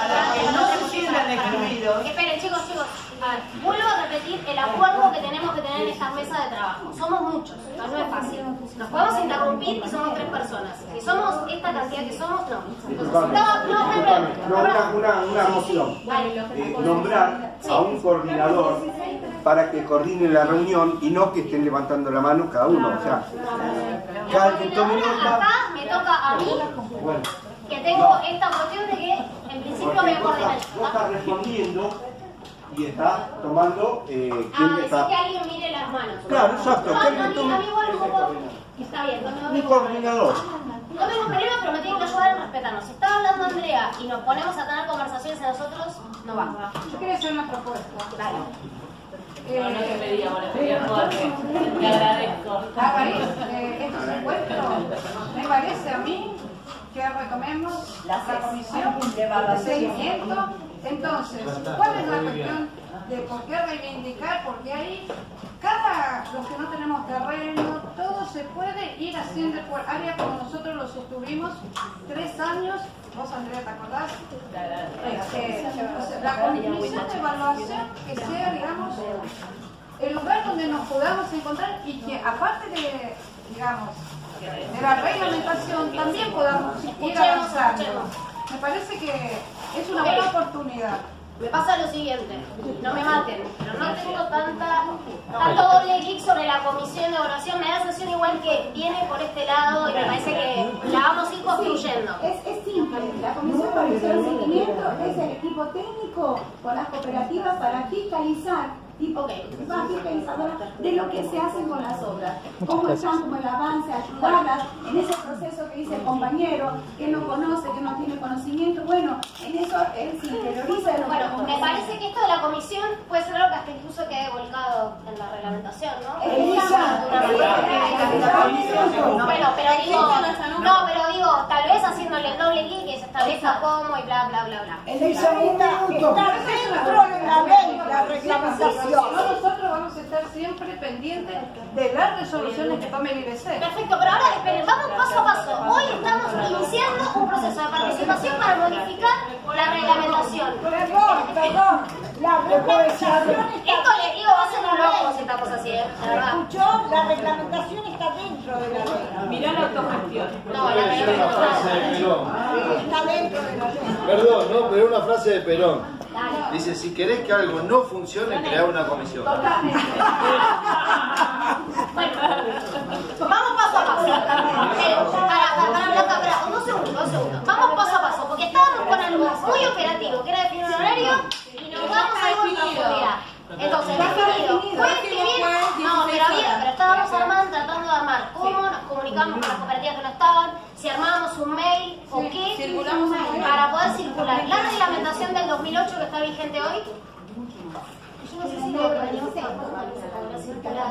para que no se sientan excluidos. Esperen, chicos, chicos. A ver, vuelvo a repetir el acuerdo que tenemos que tener en esta mesa de trabajo. Somos muchos, no, no es fácil. Nos podemos interrumpir y somos tres personas. Si somos esta cantidad que somos, no. Entonces, no, no, No, una, una, una moción. Eh, nombrar a un coordinador para que coordine la reunión y no que estén levantando la mano cada uno. O sea, cada que tome nota. Acá me toca a mí, que tengo esta cuestión de que en principio me coordinan. Vos estás respondiendo y está tomando eh, quién Ah, está. que alguien mire las manos. Claro, exacto, No, que no, a a un poco... Está bien, no me Un coordinador. No tengo problema respetarnos. Si está hablando Andrea y nos ponemos a tener conversaciones en nosotros, no va. Yo quería hacer una propuesta. Dale. Eh, No, no te pedí ahora, pedí a Jorge. Te agradezco. eh, estos encuentros, me parece a mí que retomemos la comisión de seguimiento. Entonces, ¿cuál es la cuestión de por qué reivindicar? Porque ahí, cada, los que no tenemos terreno, todo se puede ir haciendo por área como nosotros lo sostuvimos tres años. ¿Vos, Andrea, te acordás? Este, la comisión de evaluación que sea, digamos, el lugar donde nos podamos encontrar y que aparte de, digamos, de la reglamentación también podamos ir Escuchemos, avanzando. Me parece que es una buena oportunidad. Me pasa lo siguiente, no me maten, pero no tengo tanta, tanto doble clic sobre la comisión de evaluación, me da la sensación igual que viene por este lado y me parece que la vamos a ir construyendo. Es, es simple, la Comisión de Organización de Seguimiento es el equipo técnico con las cooperativas para fiscalizar, tipo más fiscalizadora de lo que se hace con las obras. Cómo están, cómo el avance, ayudarlas en ese proceso que dice el compañero, que no conoce, que no tiene conocimiento. Bueno, en eso él se interioriza de lo que Bueno, no me parece que esto de la comisión puede ser algo que hasta incluso quede volcado en la reglamentación, ¿no? Elisa, Bueno, pero digo, no, pero digo, tal vez haciéndole el doble clic que se establezca cómo y bla, bla, bla, bla. Elisa, un minuto. Está dentro de la ley, la reglamentación. Nosotros vamos a estar siempre pendientes de las resoluciones que tome el IBC. Perfecto, pero ahora esperen, vamos paso a paso. Hoy estamos iniciando un proceso de participación para modificar la reglamentación. Perdón, perdón. La reglamentación Esto les digo, va a ser un loco si estamos así, ¿eh? La verdad. escuchó, la reglamentación está dentro de la ley. Mirá la autogestión. No, la reglamentación. Está dentro de la ley. Perdón, no, pero una frase de Perón. Dice, si querés que algo no funcione, crea una comisión. Vamos paso a paso. Eh, para, para, para, Blanca, para, dos segundos, dos segundos. Vamos paso a paso, porque estábamos con algo muy operativo, que era definir un horario, y nos vamos a algo en profundidad. Entonces, definido. Fue definir, no, pero había, pero estábamos armando, tratando de armar cómo comunicamos con las cooperativas que no estaban, si armábamos un mail o qué, Circulamos un mail. para poder circular. La reglamentación del 2008 que está vigente hoy, yo no sé si lo venimos a circular, puede ser circular.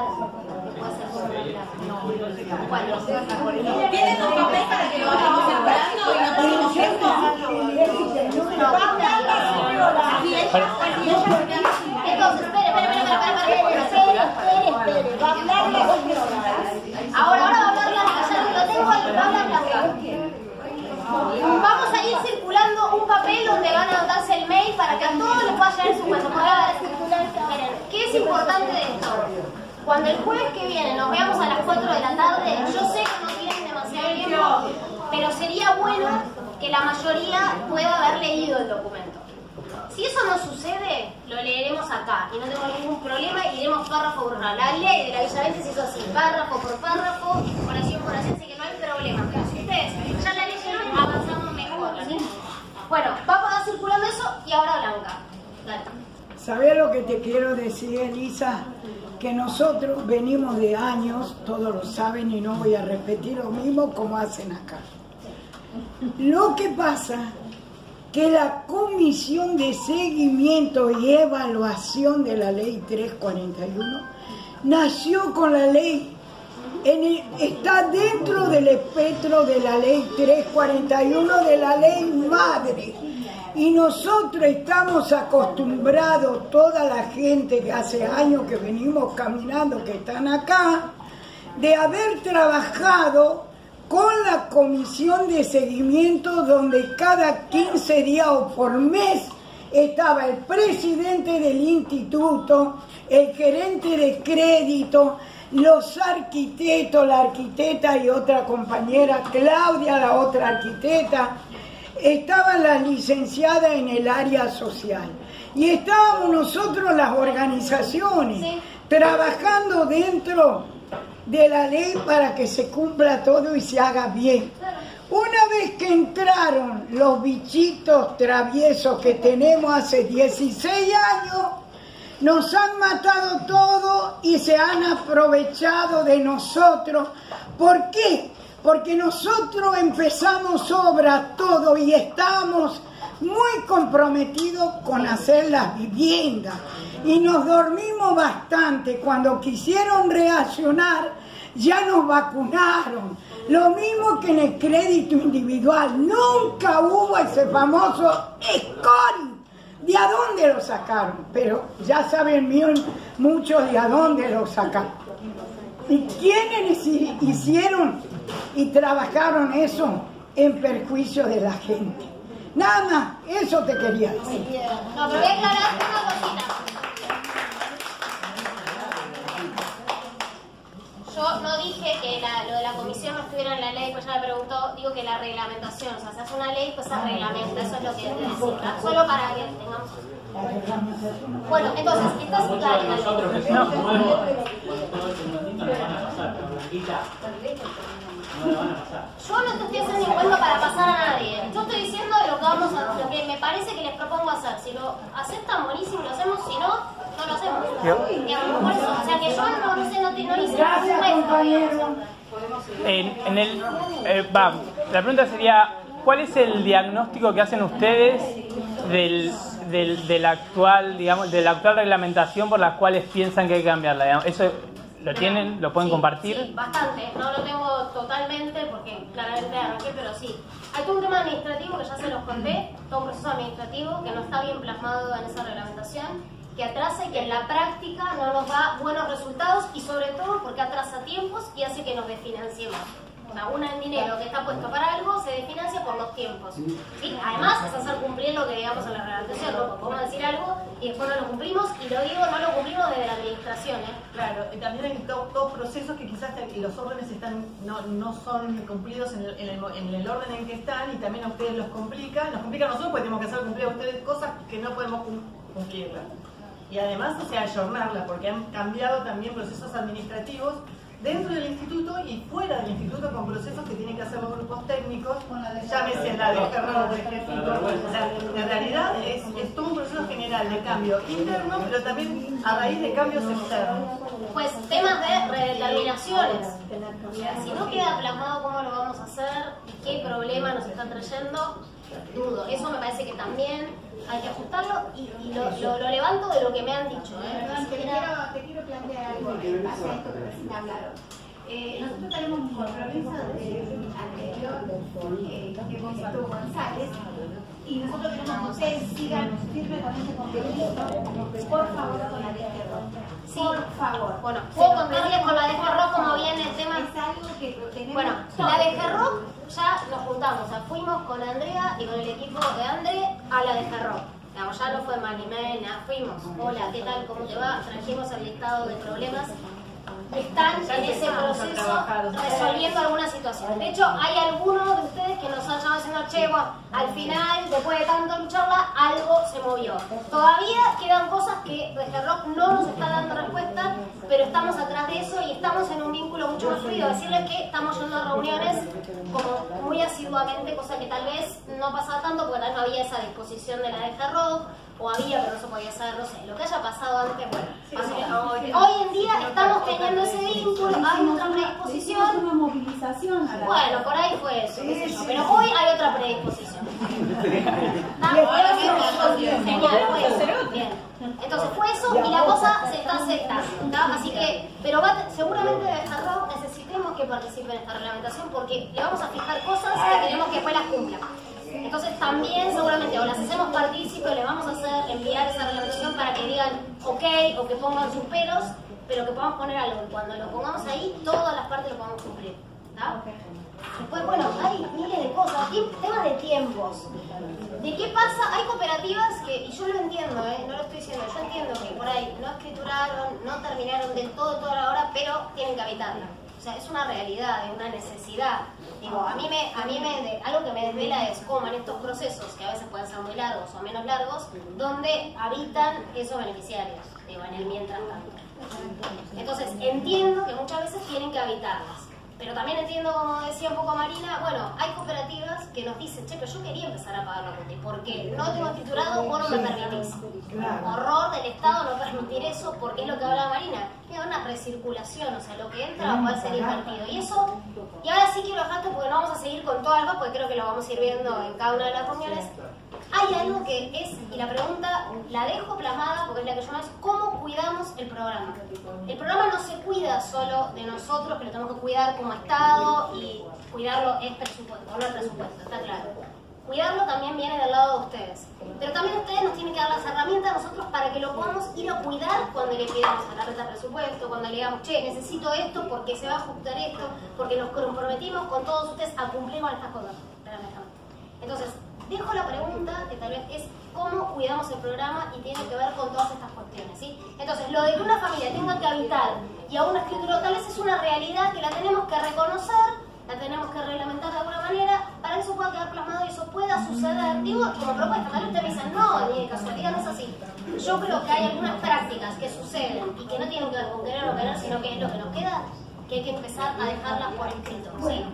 Bueno, ¿Tienen un papel para que lo vayamos circulando y no perdimos tiempo? Entonces, espere, espere, espere, espere, espere, espere. Ahora, ahora va a hablar Blanca, ya lo tengo ahí, va a hablar Blanca. Vamos a ir circulando un papel donde van a anotarse el mail para que a todos les pueda llegar su cuento. Porque a ver, miren, ¿qué es importante de esto? Cuando el jueves que viene nos veamos a las 4 de la tarde, yo sé que no tienen demasiado tiempo, pero sería bueno que la mayoría pueda haber leído el documento. Si eso no sucede, lo leeremos acá y no tengo ningún problema, iremos párrafo por párrafo. La ley de la Villa se hizo así, párrafo por párrafo, oración por oración, así que no hay problema. Pero si ustedes Bueno, vamos a circulando eso y ahora Blanca. Dale. ¿Sabés lo que te quiero decir, Elisa? Que nosotros venimos de años, todos lo saben y no voy a repetir lo mismo como hacen acá. Lo que pasa que la Comisión de Seguimiento y Evaluación de la Ley 341 nació con la ley, está dentro del espectro de la Ley 341 de la Ley Madre. Y nosotros estamos acostumbrados, toda la gente que hace años que venimos caminando, que están acá, de haber trabajado con la comisión de seguimiento donde cada 15 días o por mes estaba el presidente del instituto, el gerente de crédito, los arquitectos, la arquitecta y otra compañera, Claudia, la otra arquitecta, estaban las licenciadas en el área social. Y estábamos nosotros las organizaciones trabajando dentro de la ley para que se cumpla todo y se haga bien. Una vez que entraron los bichitos traviesos que tenemos hace 16 años, nos han matado todo y se han aprovechado de nosotros. ¿Por qué? porque nosotros empezamos obras todo y estamos muy comprometidos con hacer las viviendas y nos dormimos bastante. Cuando quisieron reaccionar, ya nos vacunaron. Lo mismo que en el crédito individual. Nunca hubo ese famoso scoring. ¿De a dónde lo sacaron? Pero ya saben bien muchos de a dónde lo sacaron. ¿Y quiénes hicieron y trabajaron eso en perjuicio de la gente? Nada más, eso te quería decir. Yo no dije que lo de la comisión no estuviera en la ley, pues ya me preguntó, digo que la reglamentación, o sea, se hace una ley, pues se reglamenta, eso es lo que quiero decir, solo para que. Bueno, entonces, esta ciudad... Yo no te estoy haciendo encuentro para pasar a nadie. Yo estoy diciendo lo que vamos a, lo que me parece que les propongo hacer. Si lo aceptan, buenísimo, lo hacemos. Si no, no lo hacemos. Por eso, o sea que yo no, no sé, no, te, no hice Gracias, compañero. En, en el, eh, va, la pregunta sería, ¿cuál es el diagnóstico que hacen ustedes del, del, del actual, digamos, de la actual reglamentación por las cuales piensan que hay que cambiarla? Digamos? Eso ¿Lo tienen? ¿Lo pueden compartir? Sí, bastante. No lo tengo totalmente porque claramente arranqué, pero sí. Hay todo un tema administrativo que ya se los conté, todo un proceso administrativo que no está bien plasmado en esa reglamentación, que atrasa y que en la práctica no nos da buenos resultados y sobre todo porque atrasa tiempos y hace que nos desfinanciemos. O sea, una en dinero que está puesto para algo se desfinancia por los tiempos. ¿sí? Además es hacer cumplir lo que digamos en la reglamentación, ¿no? Podemos decir algo y después no lo cumplimos y lo digo, no lo cumplimos desde la administración. ¿eh? Claro, y también hay dos procesos que quizás los órdenes no, son cumplidos en el, en, el, orden en que están y también a ustedes los complica. Nos complica a nosotros porque tenemos que hacer cumplir a ustedes cosas que no podemos cumplirlas. Y además, o sea, ayornarla, porque han cambiado también procesos administrativos dentro del instituto y fuera del instituto con procesos que tienen que hacer los grupos técnicos, llámese la de error de O sea, en realidad es, es, todo un proceso general de cambio interno, pero también a raíz de cambios externos. Pues temas de redeterminaciones. Si no queda plasmado cómo lo vamos a hacer qué problema nos están trayendo, dudo. Eso me parece que también hay que ajustarlo y, lo, lo, levanto de lo que me han dicho. ¿eh? te, quiero, te quiero plantear algo en base a esto que recién hablaron. Eh, nosotros tenemos un compromiso de anterior eh, que González y nosotros queremos que ustedes sigan firme con ese compromiso, por favor, con la de Sí. Por favor. Bueno, puedo contarles con la de Rock como viene el tema. Es algo que tenemos Bueno, la de Rock ya nos juntamos, o fuimos con Andrea y con el equipo de Andre a la de. Digamos, ya no fue Marimena, fuimos. Hola, ¿qué tal? ¿Cómo te va? Trajimos el listado de problemas están en ese proceso resolviendo alguna situación. De hecho, hay algunos de ustedes que nos han llamado diciendo, che, bueno, al final, después de tanto lucharla, algo se movió. Todavía quedan cosas que desde Rock no nos está dando respuesta, pero estamos atrás de eso y estamos en un vínculo mucho más fluido. Decirles que estamos yendo a reuniones como muy asiduamente, cosa que tal vez no pasaba tanto porque tal vez no había esa disposición de la de Rock o había, pero no se podía hacer, no sé, lo que haya pasado antes, bueno, hoy, en día estamos teniendo ese vínculo, hay otra predisposición. una movilización. Bueno, por ahí fue eso, qué sé yo, pero hoy hay otra predisposición. Ah, genial, fue bien. Entonces fue eso y la cosa se está aceptando, así que, pero va, seguramente de necesitemos que participe en esta reglamentación porque le vamos a fijar cosas que queremos que después las cumplan. Entonces también seguramente o las hacemos partícipe o le vamos a hacer enviar esa reglamentación para que digan ok o que pongan sus pelos, pero que podamos poner algo. Y cuando lo pongamos ahí, todas las partes lo podamos cumplir. Después, bueno, hay miles de cosas, temas de tiempos. ¿De qué pasa? Hay cooperativas que, y yo lo entiendo, ¿eh? no lo estoy diciendo, yo entiendo que por ahí no escrituraron, no terminaron del todo toda la hora, pero tienen que habitarla. O sea, es una realidad, es una necesidad. Digo, a mí me, a mí me, algo que me desvela es cómo en estos procesos, que a veces pueden ser muy largos o menos largos, donde habitan esos beneficiarios, digo, en el mientras tanto. Entonces, entiendo que muchas veces tienen que habitarlas. Pero también entiendo, como decía un poco Marina, bueno, hay cooperativas que nos dice, che, pero yo quería empezar a pagar la cuota, ¿y por qué? No tengo escriturado o no me permitís. Horror del Estado no permitir eso, porque es lo que hablaba Marina, que una recirculación, o sea, lo que entra va a poder ser invertido. Y eso, y ahora sí quiero bajarte porque no vamos a seguir con todo algo, porque creo que lo vamos a ir viendo en cada una de las reuniones. Hay algo que es, y la pregunta la dejo plasmada porque es la que yo más, ¿cómo cuidamos el programa? El programa no se cuida solo de nosotros, que lo tenemos que cuidar como Estado y cuidarlo es presupuesto, no es presupuesto, está claro. Cuidarlo también viene del lado de ustedes. Pero también ustedes nos tienen que dar las herramientas a nosotros para que lo podamos ir a cuidar cuando le pidamos a la reta presupuesto, cuando le digamos, che, necesito esto porque se va a ajustar esto, porque nos comprometimos con todos ustedes a cumplir con estas cosas. Entonces, dejo la pregunta, que tal vez es cómo cuidamos el programa y tiene que ver con todas estas cuestiones. ¿sí? Entonces, lo de que una familia tenga que habitar y a una escritura tal vez es una realidad que la tenemos que reconocer la tenemos que reglamentar de alguna manera para que eso pueda quedar plasmado y eso pueda suceder. Digo, como propuesta, tal vez ustedes dicen, no, ni de casualidad no es así. Yo creo que hay algunas prácticas que suceden y que no tienen que ver con querer o querer, sino que es lo que nos queda, que hay que empezar a dejarlas por escrito. ¿sí?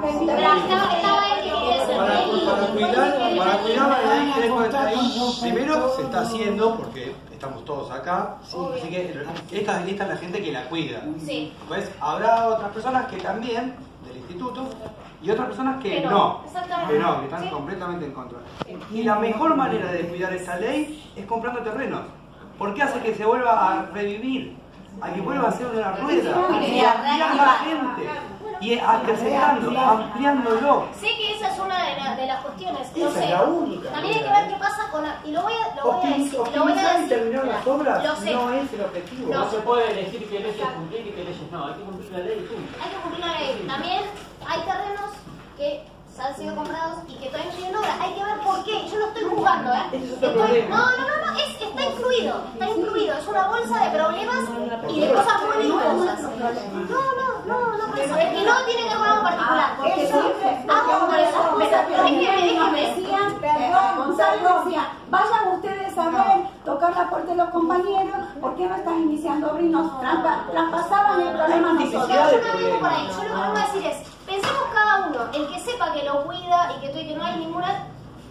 Pero estaba, estaba él que quería decir. Para, cuidar, para cuidar la ley primero se está haciendo porque estamos todos acá, así que esta, esta es la gente que la cuida. Sí. Pues habrá otras personas que también instituto y otras personas que, no, que no, que están completamente en contra. Y la mejor manera de cuidar esa ley es comprando terrenos, porque hace que se vuelva a revivir, a que vuelva a ser una rueda, y ampliar la gente y acrecentando, ampliándolo. Sé que esa es una de, de las cuestiones. No sé. es la única. También hay que ver qué pasa con. Y lo voy a, lo voy a decir. Lo voy a decir. terminar las obras Lo sé. no es el objetivo. No se puede elegir qué leyes cumplir y qué leyes no. Hay que cumplir la ley y punto. Hay que cumplir la ley. También hay terrenos que han sido comprados y que todavía no tienen obra. Hay que ver por qué. Yo no estoy jugando, ¿eh? Es Estoy-. No, no, no, no. Es, está incluido. Está incluido. Es una bolsa de problemas y de cosas muy dispersas. No, no, no, no por eso. Es que no tiene que ver algo particular. Porque Eso, siempre- hago por esas cosas. Déjeme, déjeme. decían, perdón, Gonzalo decía, vayan ustedes a ver, tocar la puerta de los compañeros, ¿por qué no están iniciando obras y nos traspasaban el problema nosotros? Yo, yo no vengo por ahí. Yo lo que vengo a decir es, pensemos cada uno, el que sepa que lo cuida y que, que no hay ninguna...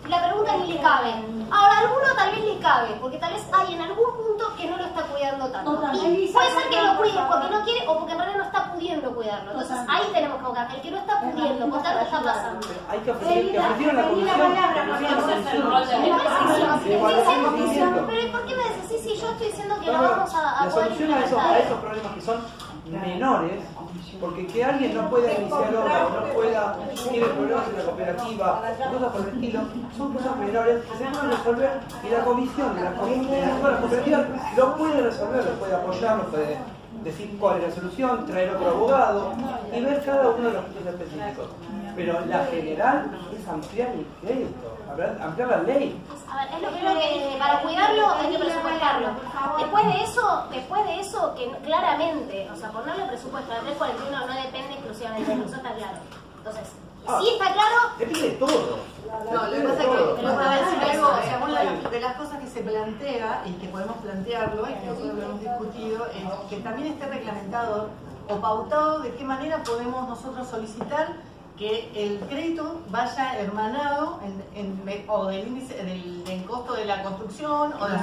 La pregunta ni le cabe. Ahora, a alguno tal vez le cabe, porque tal vez hay en algún punto que no lo está cuidando tanto. Y puede ser que lo cuide porque no quiere o porque en realidad no está pudiendo cuidarlo. Entonces ahí tenemos que buscar. El que no está pudiendo, porque algo está pasando. Hay que ofrecer, que ofrecieron la. Pero ¿por qué me decís? Sí, sí, yo estoy diciendo que No, vamos a, a la poder solución a esos problemas que son menores, porque que alguien no pueda iniciar obra no pueda, tiene problemas en la cooperativa, cosas por el estilo, son cosas menores que se pueden resolver y la comisión de la, cooperativas lo puede resolver, lo puede apoyar, lo puede decir cuál es la solución, traer otro abogado y ver cada uno de los puntos específicos. Pero la general es ampliar el crédito, ampliar- la ley. A ver, es lo primero que dije, para cuidarlo hay que presupuestarlo. Después de eso, después de eso, que claramente, o sea, ponerle presupuesto a la 341 no depende exclusivamente de eso, está claro. Entonces, Ah. sí está claro, Depende de todo. No, lo que pasa es que, pero para decir algo, o sea, una de las, de las cosas que se plantea y que podemos plantearlo y que nosotros lo hemos discutido es que también esté reglamentado o pautado de qué manera podemos nosotros solicitar que el crédito vaya hermanado en, en- o del índice del, del costo de la construcción o de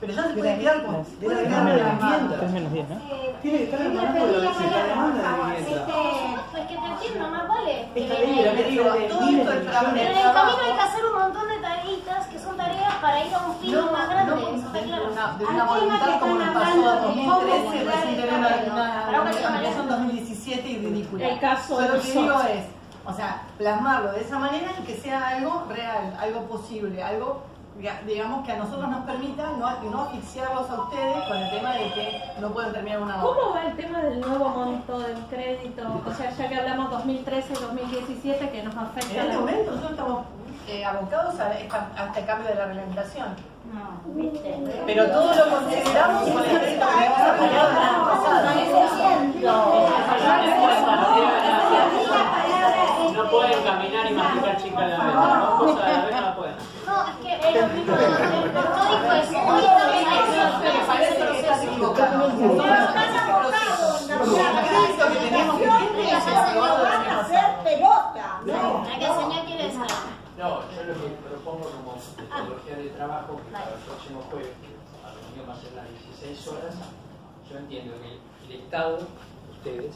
pero ya se puede quedar con De la vivienda. Tres menos diez, ¿no? Tiene que estar hermanado de la de la demanda de vivienda. pues que te entiendo, más vale. Esta ley que digo todo esto es. Pero en el camino hay que hacer un montón de tareitas que son tareas para ir a un fin No, más grande, no, eso está claro. una, de una voluntad como nos pasó en 2013, recién tener una, una, una reglamentación 2017 y ridícula. El caso Yo lo de que digo nosotros. es, o sea, plasmarlo de esa manera y que sea algo real, algo posible, algo diga- digamos que a nosotros nos permita no, no asfixiarlos a ustedes con el tema de que no pueden terminar una obra. ¿Cómo va el tema del nuevo monto del crédito? O sea, ya que hablamos 2013-2017, que nos afecta. En este la- momento nosotros estamos eh, abocados a, esta- a este cambio de la reglamentación. No, viste. Pero todo lo consideramos con el crédito que hemos apoyado el año pasado. No pueden caminar y masticar chica en la mesa. Dos cosas a la vez no la pueden. No, es que es lo mismo, no, no eso. Hoy estamos ahí, Me parece que estás equivocado. El crédito que tenemos es el aprobado del año pasado. pelota. Hay que enseñar quién es. No, yo lo que propongo como metodología de trabajo, que para el próximo jueves, que la reunión va a ser las 16 horas, yo entiendo que el Estado, ustedes,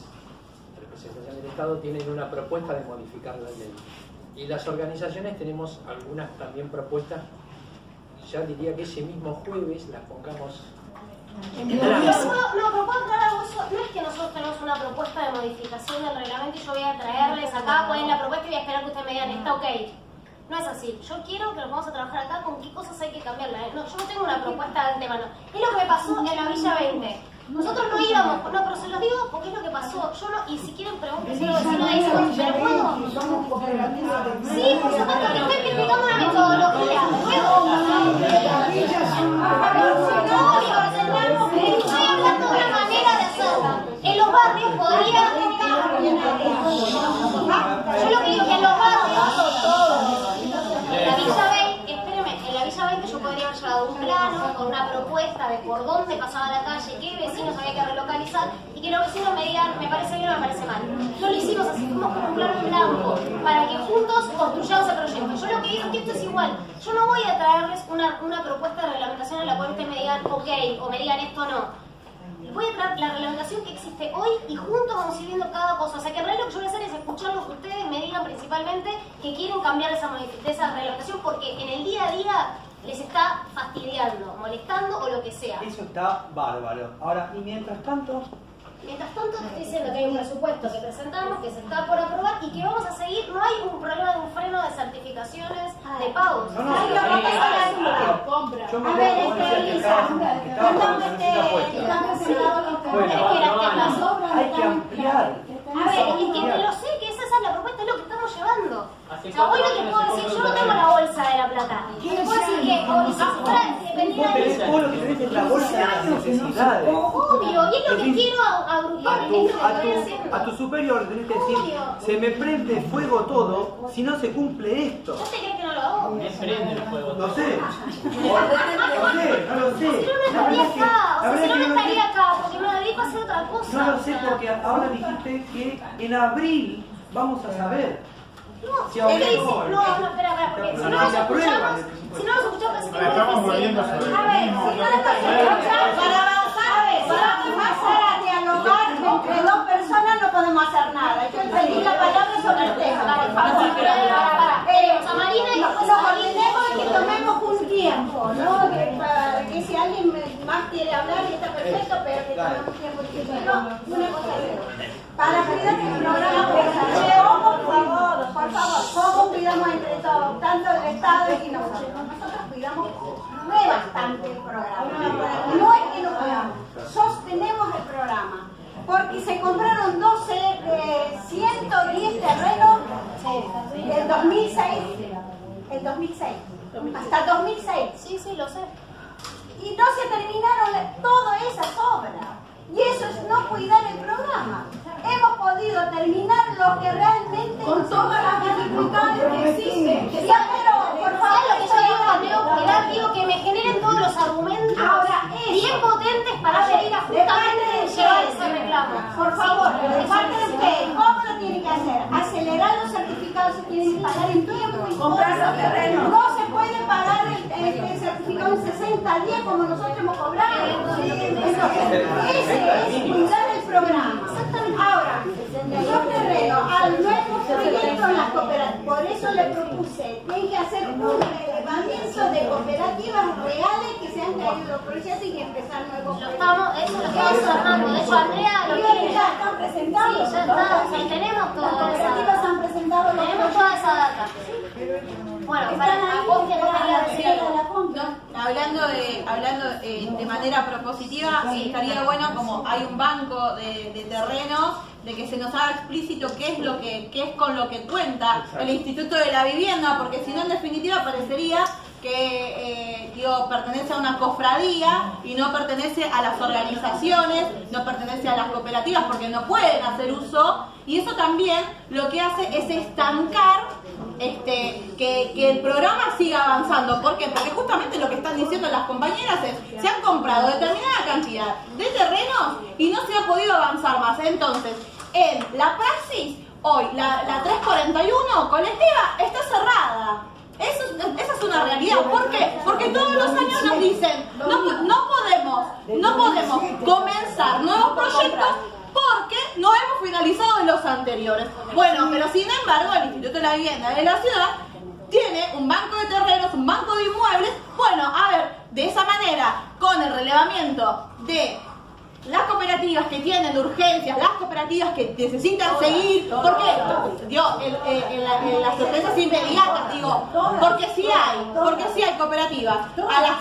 representación del Estado, tienen una propuesta de modificar la ley. Y las organizaciones tenemos algunas también propuestas, ya diría que ese mismo jueves las pongamos no, no, puedo aclarar algo. No es que nosotros tenemos una propuesta de modificación del reglamento y yo voy a traerles acá cuál es la propuesta y voy a esperar que ustedes me digan, está ok. No es así. Yo quiero que nos vamos a trabajar acá con qué cosas hay que cambiarla. No, yo no tengo una propuesta de antemano. Es lo que me pasó en la Villa 20. Nosotros no íbamos, no, pero se los digo porque es lo que pasó. Yo no, y si quieren pregunten, si no dicen, ¿pero puedo? Sí, por supuesto, que estoy criticando una metodología. ¿Puedo? No, estoy hablando de una manera de hacerlo. En los barrios podría Yo lo que digo que en los barrios, la Villa yo podría haber llevado un plano con una propuesta de por dónde pasaba la calle, qué vecinos había que relocalizar y que los vecinos me digan, me parece bien o me parece mal. No lo hicimos así, fuimos con un plano blanco para que juntos construyamos el proyecto. Yo lo que digo es que esto es igual. Yo no voy a traerles una, una propuesta de reglamentación en la cual ustedes me digan, ok, o me digan esto no voy a traer la reglamentación que existe hoy y juntos vamos a ir viendo cada cosa. O sea que en realidad lo que yo voy a hacer es escuchar lo que ustedes me digan principalmente que quieren cambiar esa, esa reglamentación porque en el día a día les está fastidiando, molestando o lo que sea. Eso está bárbaro. Ahora, y mientras tanto... Mientras tanto, estoy diciendo que hay un presupuesto que presentamos, que se está por aprobar y que vamos a seguir. No hay un problema de un freno de certificaciones de pagos. No, no, hay no, no, no, compra. A ver, este, Elisa, perdón, este, estamos Bueno, hay que ampliar. A ver, es que lo sé, que esa es la propuesta, es lo que estamos llevando. O sea, hoy lo que puedo decir, yo no tengo la bolsa de la plata. Puedo decir que, o si fuera venir a Vos lo que tenés es la bolsa de las necesidades. Obvio, y es lo que quiero agrupar a tu, a tu, a tu superior tenés que decir, se me prende fuego todo si no se cumple esto. ¿Vos te crees que no lo hago? Me prende el fuego. No sé. No sé, no lo sé. Si no, no estaría acá. O sea, si no, no estaría acá, porque me dedico a hacer otra cosa. No lo sé, porque ahora dijiste que en abril vamos a saber. No, si dice, no, no, espera, espera, porque si no nos escuchamos, si no nos escuchamos, estamos volviendo sobre A ver, si no nos escuchamos, para avanzar, para avanzar a dialogar entre dos personas no podemos hacer nada. Yo pedí la palabra sobre el tema. Para, para. Eh, Marina y lo coordinemos y que tomemos un tiempo, ¿no? Que, para que si alguien más quiere hablar está perfecto, pero que tomemos tiempo. No, una cosa para cuidar el programa, por favor, ¿cómo cuidamos entre todos? Tanto el Estado y nosotros. Nosotros cuidamos bastante el programa. No es que no cuidamos, sostenemos el programa. Porque se compraron 12 de 110 terrenos del 2006. El 2006. Hasta 2006. Sí, sí, lo sé. Y no se terminaron todas esas obras. Y eso es no cuidar el programa. Hemos podido terminar lo que realmente... Con todas las dificultades que existen. Ya, pero, por favor, lo que yo digo, digo que me generen todos los argumentos Ahora, bien potentes para venir a justamente llevar ese reclamo. Por favor, de parte de usted, ¿cómo lo tiene que hacer? Acelerar los certificados, se tienen que pagar en tiempo y comprar los terrenos. No se puede pagar el, el, certificado en 60 días como nosotros hemos cobrado. Entonces, es cuidar el programa. Ahora, los terrenos al nuevo proyecto en las cooperativas. Por eso le propuse, tiene que hacer un relevamiento de cooperativas reales que se han caído los proyectos y empezar nuevos lo estamos, Eso lo estamos trabajando. De hecho, Andrea lo tiene. Ya están presentados. Sí, ya está. O sea, tenemos toda Las cooperativas han presentado Tenemos toda esa data. Bueno, para vos que hablando de, hablando eh, de manera propositiva, estaría bueno como hay un banco de, de, terrenos, de que se nos haga explícito qué es lo que, qué es con lo que cuenta el Instituto de la Vivienda, porque si no en definitiva parecería que eh, digo, pertenece a una cofradía y no pertenece a las organizaciones, no pertenece a las cooperativas porque no pueden hacer uso y eso también lo que hace es estancar este, que, el programa siga avanzando. ¿Por qué? Porque justamente lo que están diciendo las compañeras es, se han comprado determinada cantidad de terrenos y no se ha podido avanzar más. Entonces, en la praxis, hoy, la, la 341 colectiva está cerrada. Esa es una realidad. ¿Por qué? Porque todos los años nos dicen, no, no podemos, no podemos comenzar nuevos proyectos porque no hemos finalizado los anteriores. Bueno, pero sin embargo, el Instituto de la Vivienda de la ciudad tiene un banco de terrenos, un banco de inmuebles. Bueno, a ver, de esa manera, con el relevamiento de las cooperativas que tienen urgencias, las cooperativas que necesitan seguir, porque yo en, las urgencias inmediatas digo, porque sí hay, porque sí hay cooperativas a las,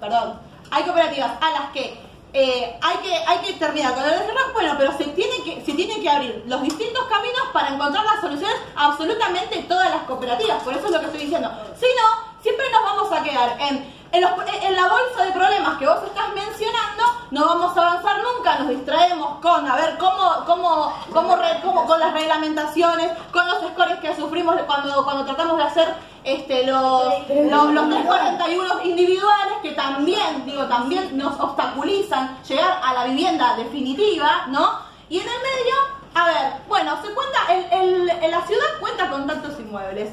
perdón, hay cooperativas a las que eh, hay, que, hay que terminar con el desarrollo, bueno, pero se tiene, que, se tiene que abrir los distintos caminos para encontrar las soluciones a absolutamente todas las cooperativas, por eso es lo que estoy diciendo. Si no, siempre nos vamos a quedar en, en, la bolsa de problemas que vos estás mencionando, no vamos a avanzar nunca, nos distraemos con, a ver, cómo, cómo, cómo, cómo con las reglamentaciones, con los scores que sufrimos cuando, cuando tratamos de hacer este, los, los, los 341 individuales que también, digo, también nos obstaculizan llegar a la vivienda definitiva, ¿no? Y en el medio, a ver, bueno, se cuenta, el, el, la ciudad cuenta con tantos inmuebles.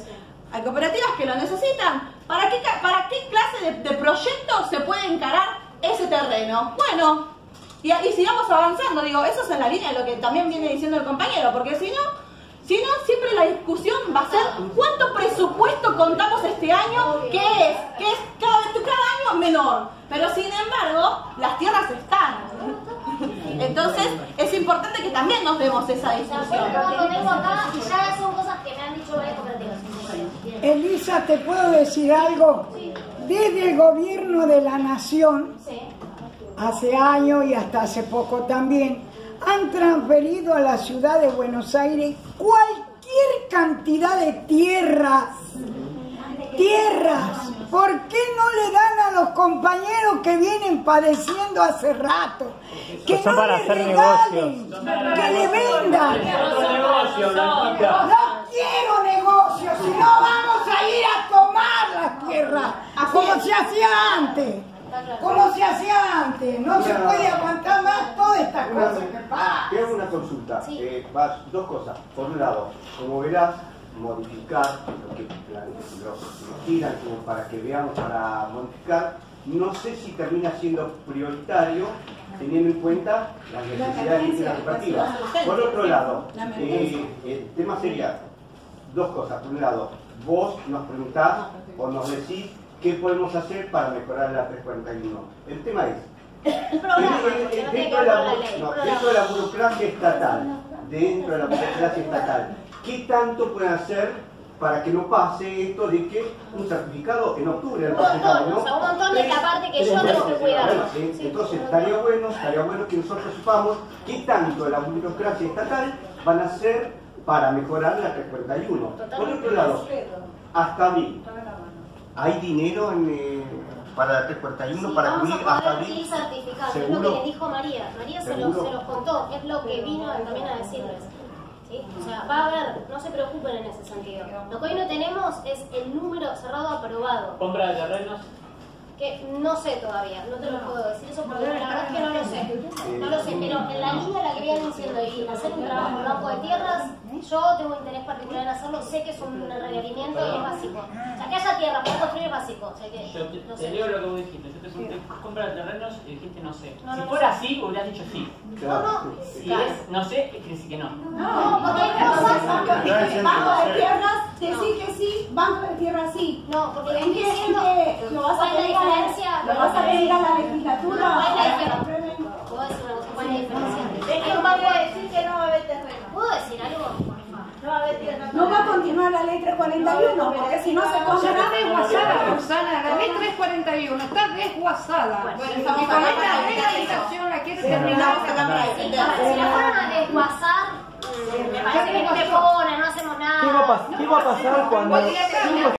Hay cooperativas que lo necesitan. ¿Para qué, para qué clase de, de proyecto se puede encarar ese terreno? Bueno, y, y sigamos avanzando. Digo, eso es en la línea de lo que también viene diciendo el compañero, porque si no, si no, siempre la discusión va a ser cuánto presupuesto contamos este año, que es, que es cada, cada año menor. Pero sin embargo, las tierras están. Entonces, es importante que también nos demos esa discusión. Elisa, ¿te puedo decir algo? Desde el gobierno de la nación, hace años y hasta hace poco también, han transferido a la ciudad de Buenos Aires cualquier cantidad de tierras. Tierras. ¿Por qué no le dan a los compañeros que vienen padeciendo hace rato? Que no para le hacer regalen, que le vendan. No quiero negocios, si no vamos a ir a tomar las tierras, como se hacía antes. Como se hacía antes, no se puede aguantar más todas estas cosas que pasa. Te hago una consulta, eh, vas- dos cosas. Por un lado, como verás, modificar lo que la- lo- como para que veamos para modificar, no sé si termina siendo prioritario teniendo en cuenta las necesidades de la cooperativa. Por otro lado, eh, el tema sería dos cosas. Por un lado, vos nos preguntás o nos decís qué podemos hacer para mejorar la 341. El tema es, dentro, de- dentro de la, no, dentro de la burocracia estatal, dentro de la burocracia estatal, ¿qué tanto pueden hacer para que no pase esto de que un certificado en octubre el certificado, ¿no? o sea, un montón de esta parte que yo tengo que cuidar. Entonces estaría bueno, estaría bueno que nosotros sepamos qué tanto la burocracia estatal van a hacer para mejorar la 341. Por otro lado, hasta abril, ¿hay dinero en, eh, para la 341 para Vamos cubrir a hasta abril? certificados, es lo que dijo María. María se, lo, se los contó, es lo que vino también a decirles. ¿Sí? O sea, va a haber, no se preocupen en ese sentido. Lo que hoy no tenemos es el número cerrado aprobado. Compra de terrenos. Que no sé todavía, no te lo puedo decir eso porque la verdad es que no lo sé. No lo sé, pero en la línea la que vienen diciendo y hacer un trabajo en banco de tierras, yo tengo interés particular en hacerlo, sé que es un requerimiento y es básico. O sea, que haya tierra para construir es básico. O sea, que, Yo te, no te sé. leo lo que vos dijiste. Yo te pregunté, compra de terrenos y dijiste no sé. No, si fuera no sé. así, hubieras dicho sí. No, no. Si es no sé, quiere decir que no. No, porque hay cosas, banco de tierras, decir que sí, banco de tierras sí. No, porque ¿En qué-? ¿Lo vas a ¿cuál diferencia? ¿Lo vas a pedir a la legislatura? ¿Cuál es la diferencia? ¿Puedo decir una cosa? ¿Cuál es la diferencia? Es que va a decir que no va a haber terreno. ¿Puedo decir algo? No va a haber terreno. No va a continuar la ley 341, porque si no se Está congelaba. desguazada, Rosana, la ley 341 está desguazada. Bueno, y estamos con acá esta legalización la quiere terminar. si la fueran a desguazar, mm, me parece que no te ponen, no hacemos nada. ¿Qué va a, pas- qué va a pasar cuando...